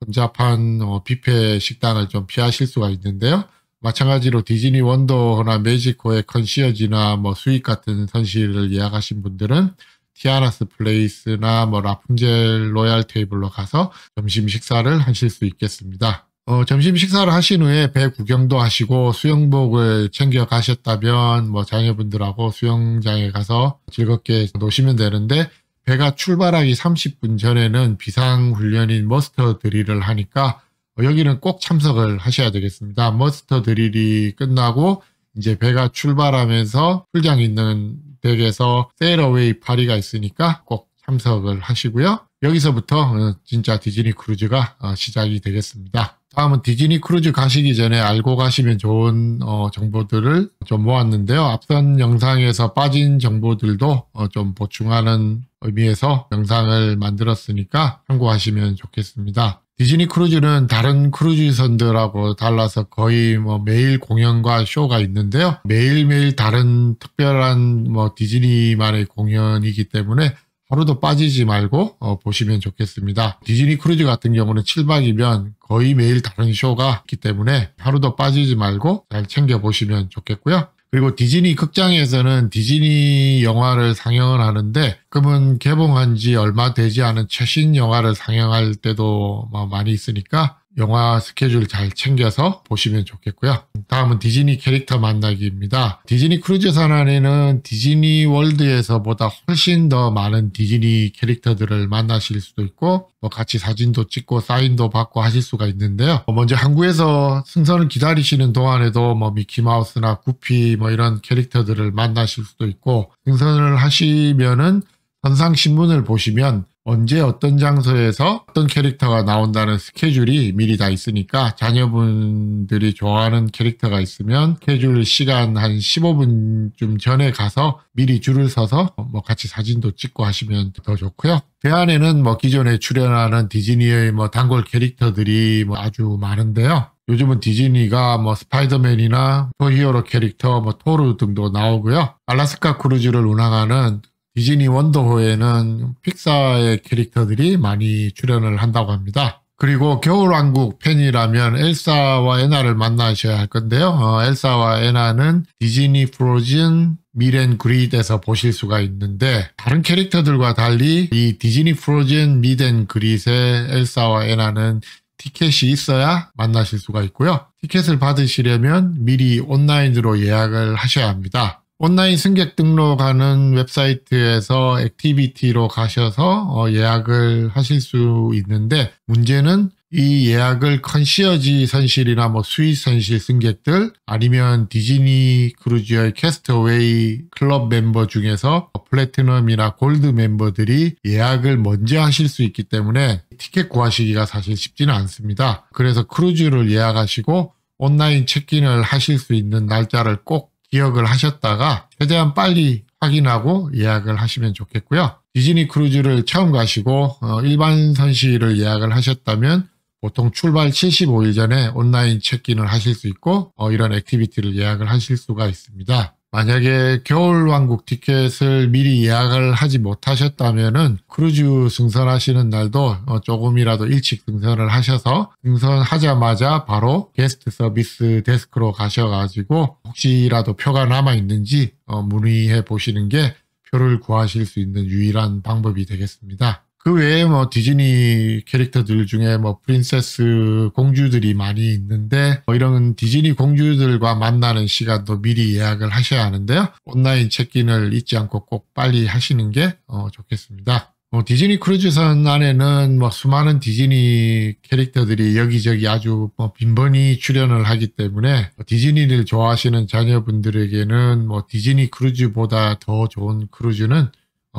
혼잡한 어, 뷔페 식당을 좀 피하실 수가 있는데요. 마찬가지로 디즈니 원더나 매직호의 컨시어지나 뭐 suite 같은 선실을 예약하신 분들은 티아나스 플레이스나 뭐 라푼젤 로얄 테이블로 가서 점심 식사를 하실 수 있겠습니다. 어, 점심 식사를 하신 후에 배 구경도 하시고 수영복을 챙겨 가셨다면 뭐 자녀분들하고 수영장에 가서 즐겁게 노시면 되는데 배가 출발하기 30분 전에는 비상훈련인 muster drill을 하니까 여기는 꼭 참석을 하셔야 되겠습니다. muster drill이 끝나고 이제 배가 출발하면서 풀장 있는 덱에서 sail away party가 있으니까 꼭 참석을 하시고요. 여기서부터 어, 진짜 디즈니 크루즈가 어, 시작이 되겠습니다. 다음은 디즈니 크루즈 가시기 전에 알고 가시면 좋은 어, 정보들을 좀 모았는데요. 앞선 영상에서 빠진 정보들도 좀 보충하는 의미에서 영상을 만들었으니까 참고하시면 좋겠습니다. 디즈니 크루즈는 다른 크루즈선들하고 달라서 거의 뭐 매일 공연과 쇼가 있는데요. 매일매일 다른 특별한 뭐 디즈니만의 공연이기 때문에 하루도 빠지지 말고 어, 보시면 좋겠습니다. 디즈니 크루즈 같은 경우는 7박이면 거의 매일 다른 쇼가 있기 때문에 하루도 빠지지 말고 잘 챙겨 보시면 좋겠고요. 그리고 디즈니 극장에서는 디즈니 영화를 상영을 하는데 그러면 개봉한 지 얼마 되지 않은 최신 영화를 상영할 때도 뭐 많이 있으니까 영화 스케줄 잘 챙겨서 보시면 좋겠고요. 다음은 디즈니 캐릭터 만나기입니다. 디즈니 크루즈 선 안에는 디즈니 월드에서보다 훨씬 더 많은 디즈니 캐릭터들을 만나실 수도 있고 뭐 같이 사진도 찍고 사인도 받고 하실 수가 있는데요. 먼저 항구에서 승선을 기다리시는 동안에도 뭐 미키마우스나 구피 뭐 이런 캐릭터들을 만나실 수도 있고 승선을 하시면은 선상 신문을 보시면 언제 어떤 장소에서 어떤 캐릭터가 나온다는 스케줄이 미리 다 있으니까 자녀분들이 좋아하는 캐릭터가 있으면 스케줄 시간 한 15분쯤 전에 가서 미리 줄을 서서 뭐 같이 사진도 찍고 하시면 더 좋고요. 그 안에는 뭐 기존에 출연하는 디즈니의 뭐 단골 캐릭터들이 뭐 아주 많은데요. 요즘은 디즈니가 뭐 스파이더맨이나 슈퍼히어로 캐릭터, 뭐 토르 등도 나오고요. 알라스카 크루즈를 운항하는 디즈니 원더호에는 픽사의 캐릭터들이 많이 출연을 한다고 합니다. 그리고 겨울왕국 팬이라면 엘사와 에나를 만나셔야 할 건데요. 어, 엘사와 에나는 디즈니 Frozen Meet and Greet에서 보실 수가 있는데 다른 캐릭터들과 달리 이 디즈니 Frozen Meet and Greet의 엘사와 에나는 티켓이 있어야 만나실 수가 있고요. 티켓을 받으시려면 미리 온라인으로 예약을 하셔야 합니다. 온라인 승객 등록하는 웹사이트에서 activity로 가셔서 어, 예약을 하실 수 있는데 문제는 이 예약을 컨시어지 선실이나 뭐 suite 선실 승객들 아니면 디즈니 크루즈의 캐스터웨이 클럽 멤버 중에서 platinum이나 gold 멤버들이 예약을 먼저 하실 수 있기 때문에 티켓 구하시기가 사실 쉽지는 않습니다. 그래서 크루즈를 예약하시고 온라인 체크인을 하실 수 있는 날짜를 꼭 기억을 하셨다가 최대한 빨리 확인하고 예약을 하시면 좋겠고요. 디즈니 크루즈를 처음 가시고 어, 일반 선실을 예약을 하셨다면 보통 출발 75일 전에 온라인 체크인을 하실 수 있고 어, 이런 activity를 예약을 하실 수가 있습니다. 만약에 겨울왕국 티켓을 미리 예약을 하지 못하셨다면은 크루즈 승선하시는 날도 어, 조금이라도 일찍 승선을 하셔서 승선하자마자 바로 guest service desk로 가셔가지고 혹시라도 표가 남아 있는지 어, 문의해 보시는 게 표를 구하실 수 있는 유일한 방법이 되겠습니다. 그 외에 뭐 디즈니 캐릭터들 중에 뭐 princess 공주들이 많이 있는데 뭐 이런 디즈니 공주들과 만나는 시간도 미리 예약을 하셔야 하는데요. 온라인 체크인을 잊지 않고 꼭 빨리 하시는 게 어, 좋겠습니다. 뭐 디즈니 크루즈선 안에는 뭐 수많은 디즈니 캐릭터들이 여기저기 아주 뭐 빈번히 출연을 하기 때문에 뭐 디즈니를 좋아하시는 자녀분들에게는 뭐 디즈니 크루즈보다 더 좋은 크루즈는 어,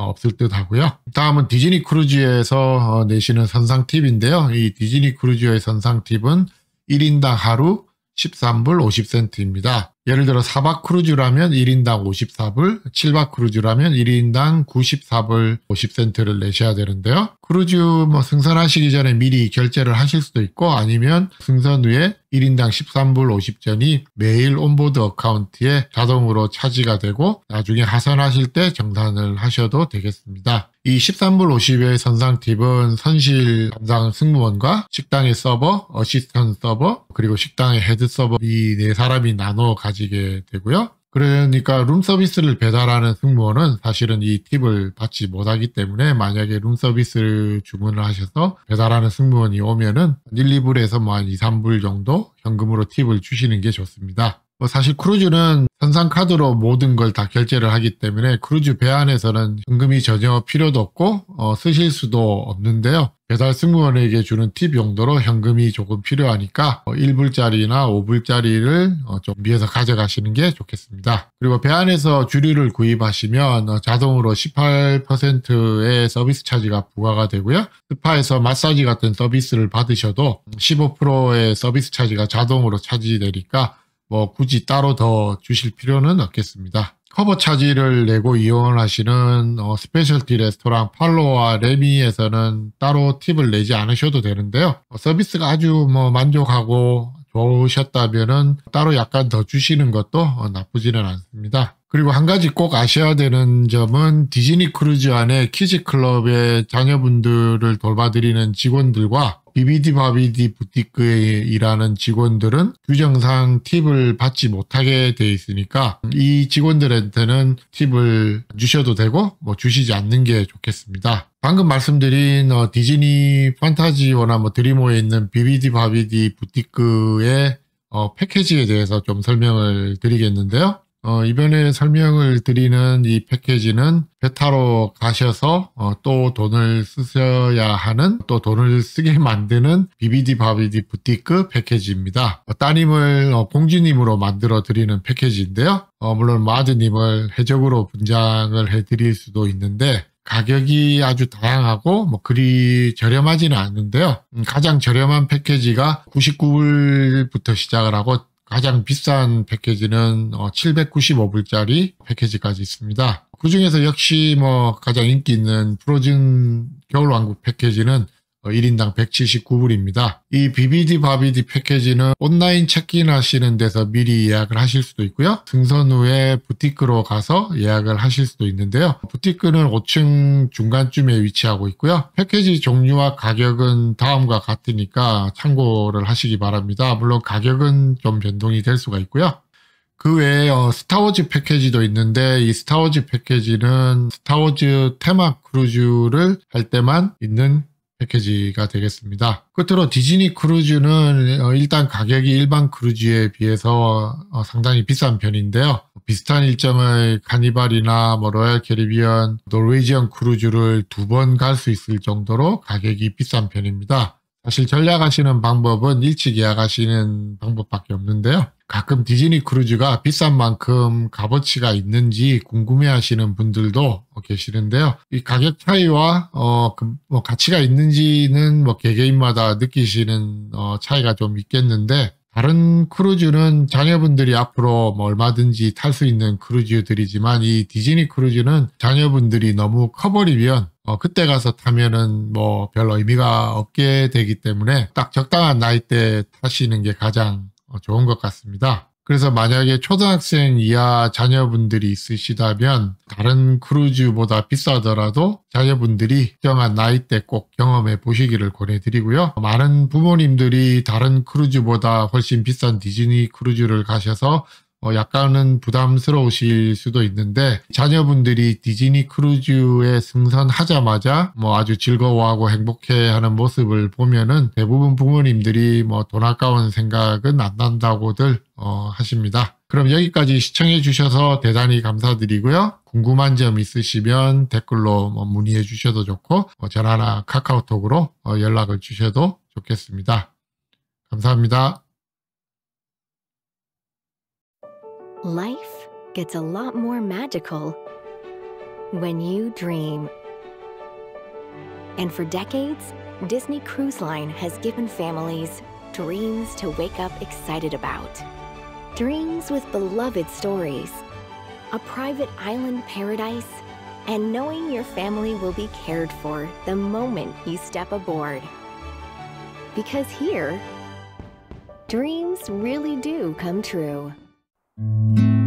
없을 듯 하고요. 다음은 디즈니 크루즈에서 어, 내시는 선상 팁인데요. 이 디즈니 크루즈의 선상 팁은 1인당 하루 13불 50센트입니다. 예를 들어 4박 크루즈라면 1인당 54불, 7박 크루즈라면 1인당 94불 50센트를 내셔야 되는데요. 크루즈 뭐 승선하시기 전에 미리 결제를 하실 수도 있고 아니면 승선 후에 1인당 13불 50전이 매일 onboard account에 자동으로 차지가 되고 나중에 하선하실 때 정산을 하셔도 되겠습니다. 이 13불 50의 선상 팁은 선실 담당 승무원과 식당의 server, assistant server, 그리고 식당의 head server 이 네 사람이 나눠 가 가지게 되고요. 그러니까 룸 서비스를 배달하는 승무원은 사실은 이 팁을 받지 못하기 때문에 만약에 룸 서비스를 주문을 하셔서 배달하는 승무원이 오면은 1, 2불에서 뭐 한 2, 3불 정도 현금으로 팁을 주시는 게 좋습니다. 뭐 사실 크루즈는 선상카드로 모든 걸 다 결제를 하기 때문에 크루즈 배 안에서는 현금이 전혀 필요도 없고 어, 쓰실 수도 없는데요. 배달 승무원에게 주는 팁 용도로 현금이 조금 필요하니까 1불짜리나 어, 5불짜리를 어, 좀 준비해서 가져가시는 게 좋겠습니다. 그리고 배 안에서 주류를 구입하시면 어, 자동으로 18%의 서비스 차지가 부과가 되고요. 스파에서 마사지 같은 서비스를 받으셔도 15%의 서비스 차지가 자동으로 charge되니까 뭐 굳이 따로 더 주실 필요는 없겠습니다. 커버 차지를 내고 이용하시는 어, specialty restaurant 팔로와 레미에서는 따로 팁을 내지 않으셔도 되는데요. 어, 서비스가 아주 뭐 만족하고 좋으셨다면은 따로 약간 더 주시는 것도 어, 나쁘지는 않습니다. 그리고 한 가지 꼭 아셔야 되는 점은 디즈니 크루즈 안에 kids club의 자녀분들을 돌봐드리는 직원들과 비비디 바비디 부티크에 일하는 직원들은 규정상 팁을 받지 못하게 돼 있으니까 이 직원들한테는 팁을 주셔도 되고 뭐 주시지 않는 게 좋겠습니다. 방금 말씀드린 어, 디즈니 판타지워나 뭐 드리모에 있는 비비디 바비디 부티크의 어, 패키지에 대해서 좀 설명을 드리겠는데요. 어, 이번에 설명을 드리는 이 패키지는 배 타러 가셔서 어, 또 돈을 쓰셔야 하는 또 돈을 쓰게 만드는 비비디 바비디 부티크 패키지입니다. 어, 따님을 어, 공주님으로 만들어 드리는 패키지인데요. 어, 물론 마드님을 해적으로 분장을 해 드릴 수도 있는데 가격이 아주 다양하고 뭐 그리 저렴하지는 않는데요. 음, 가장 저렴한 패키지가 99불부터 시작을 하고 가장 비싼 패키지는 795불짜리 어, 패키지까지 있습니다. 그 중에서 역시 뭐 가장 인기 있는 프로즌 겨울왕국 패키지는 1인당 어, 179불입니다. 이 BBD 바비디 패키지는 온라인 체크인 하시는 데서 미리 예약을 하실 수도 있고요. 승선 후에 부티크로 가서 예약을 하실 수도 있는데요. 부티크는 5층 중간쯤에 위치하고 있고요. 패키지 종류와 가격은 다음과 같으니까 참고를 하시기 바랍니다. 물론 가격은 좀 변동이 될 수가 있고요. 그 외에 어, 스타워즈 패키지도 있는데 이 스타워즈 패키지는 스타워즈 테마 크루즈를 할 때만 있는 패키지가 되겠습니다. 끝으로 디즈니 크루즈는 어, 일단 가격이 일반 크루즈에 비해서 어, 상당히 비싼 편인데요. 비슷한 일정을 카니발이나 뭐 로얄 캐리비언, 노르웨이지언 크루즈를 두 번 갈 수 있을 정도로 가격이 비싼 편입니다. 사실 절약하시는 방법은 일찍 예약하시는 방법밖에 없는데요. 가끔 디즈니 크루즈가 비싼 만큼 값어치가 있는지 궁금해 하시는 분들도 계시는데요. 이 가격 차이와, 어, 그, 뭐 가치가 있는지는 뭐 개개인마다 느끼시는, 어, 차이가 좀 있겠는데, 다른 크루즈는 자녀분들이 앞으로 뭐 얼마든지 탈 수 있는 크루즈들이지만 이 디즈니 크루즈는 자녀분들이 너무 커버리면 어, 그때 가서 타면은 뭐 별 의미가 없게 되기 때문에 딱 적당한 나이 때 타시는 게 가장 어, 좋은 것 같습니다. 그래서 만약에 초등학생 이하 자녀분들이 있으시다면 다른 크루즈보다 비싸더라도 자녀분들이 특정한 나이 때꼭 경험해 보시기를 권해드리고요. 많은 부모님들이 다른 크루즈보다 훨씬 비싼 디즈니 크루즈를 가셔서 어, 약간은 부담스러우실 수도 있는데 자녀분들이 디즈니 크루즈에 승선하자마자 뭐 아주 즐거워하고 행복해하는 모습을 보면은 대부분 부모님들이 뭐 돈 아까운 생각은 안 난다고들 어, 하십니다. 그럼 여기까지 시청해 주셔서 대단히 감사드리고요. 궁금한 점 있으시면 댓글로 뭐 문의해 주셔도 좋고 뭐 전화나 카카오톡으로 어, 연락을 주셔도 좋겠습니다. 감사합니다. Life gets a lot more magical when you dream. And for decades, Disney Cruise Line has given families dreams to wake up excited about. Dreams with beloved stories, a private island paradise, and knowing your family will be cared for the moment you step aboard. Because here, dreams really do come true. Thank you.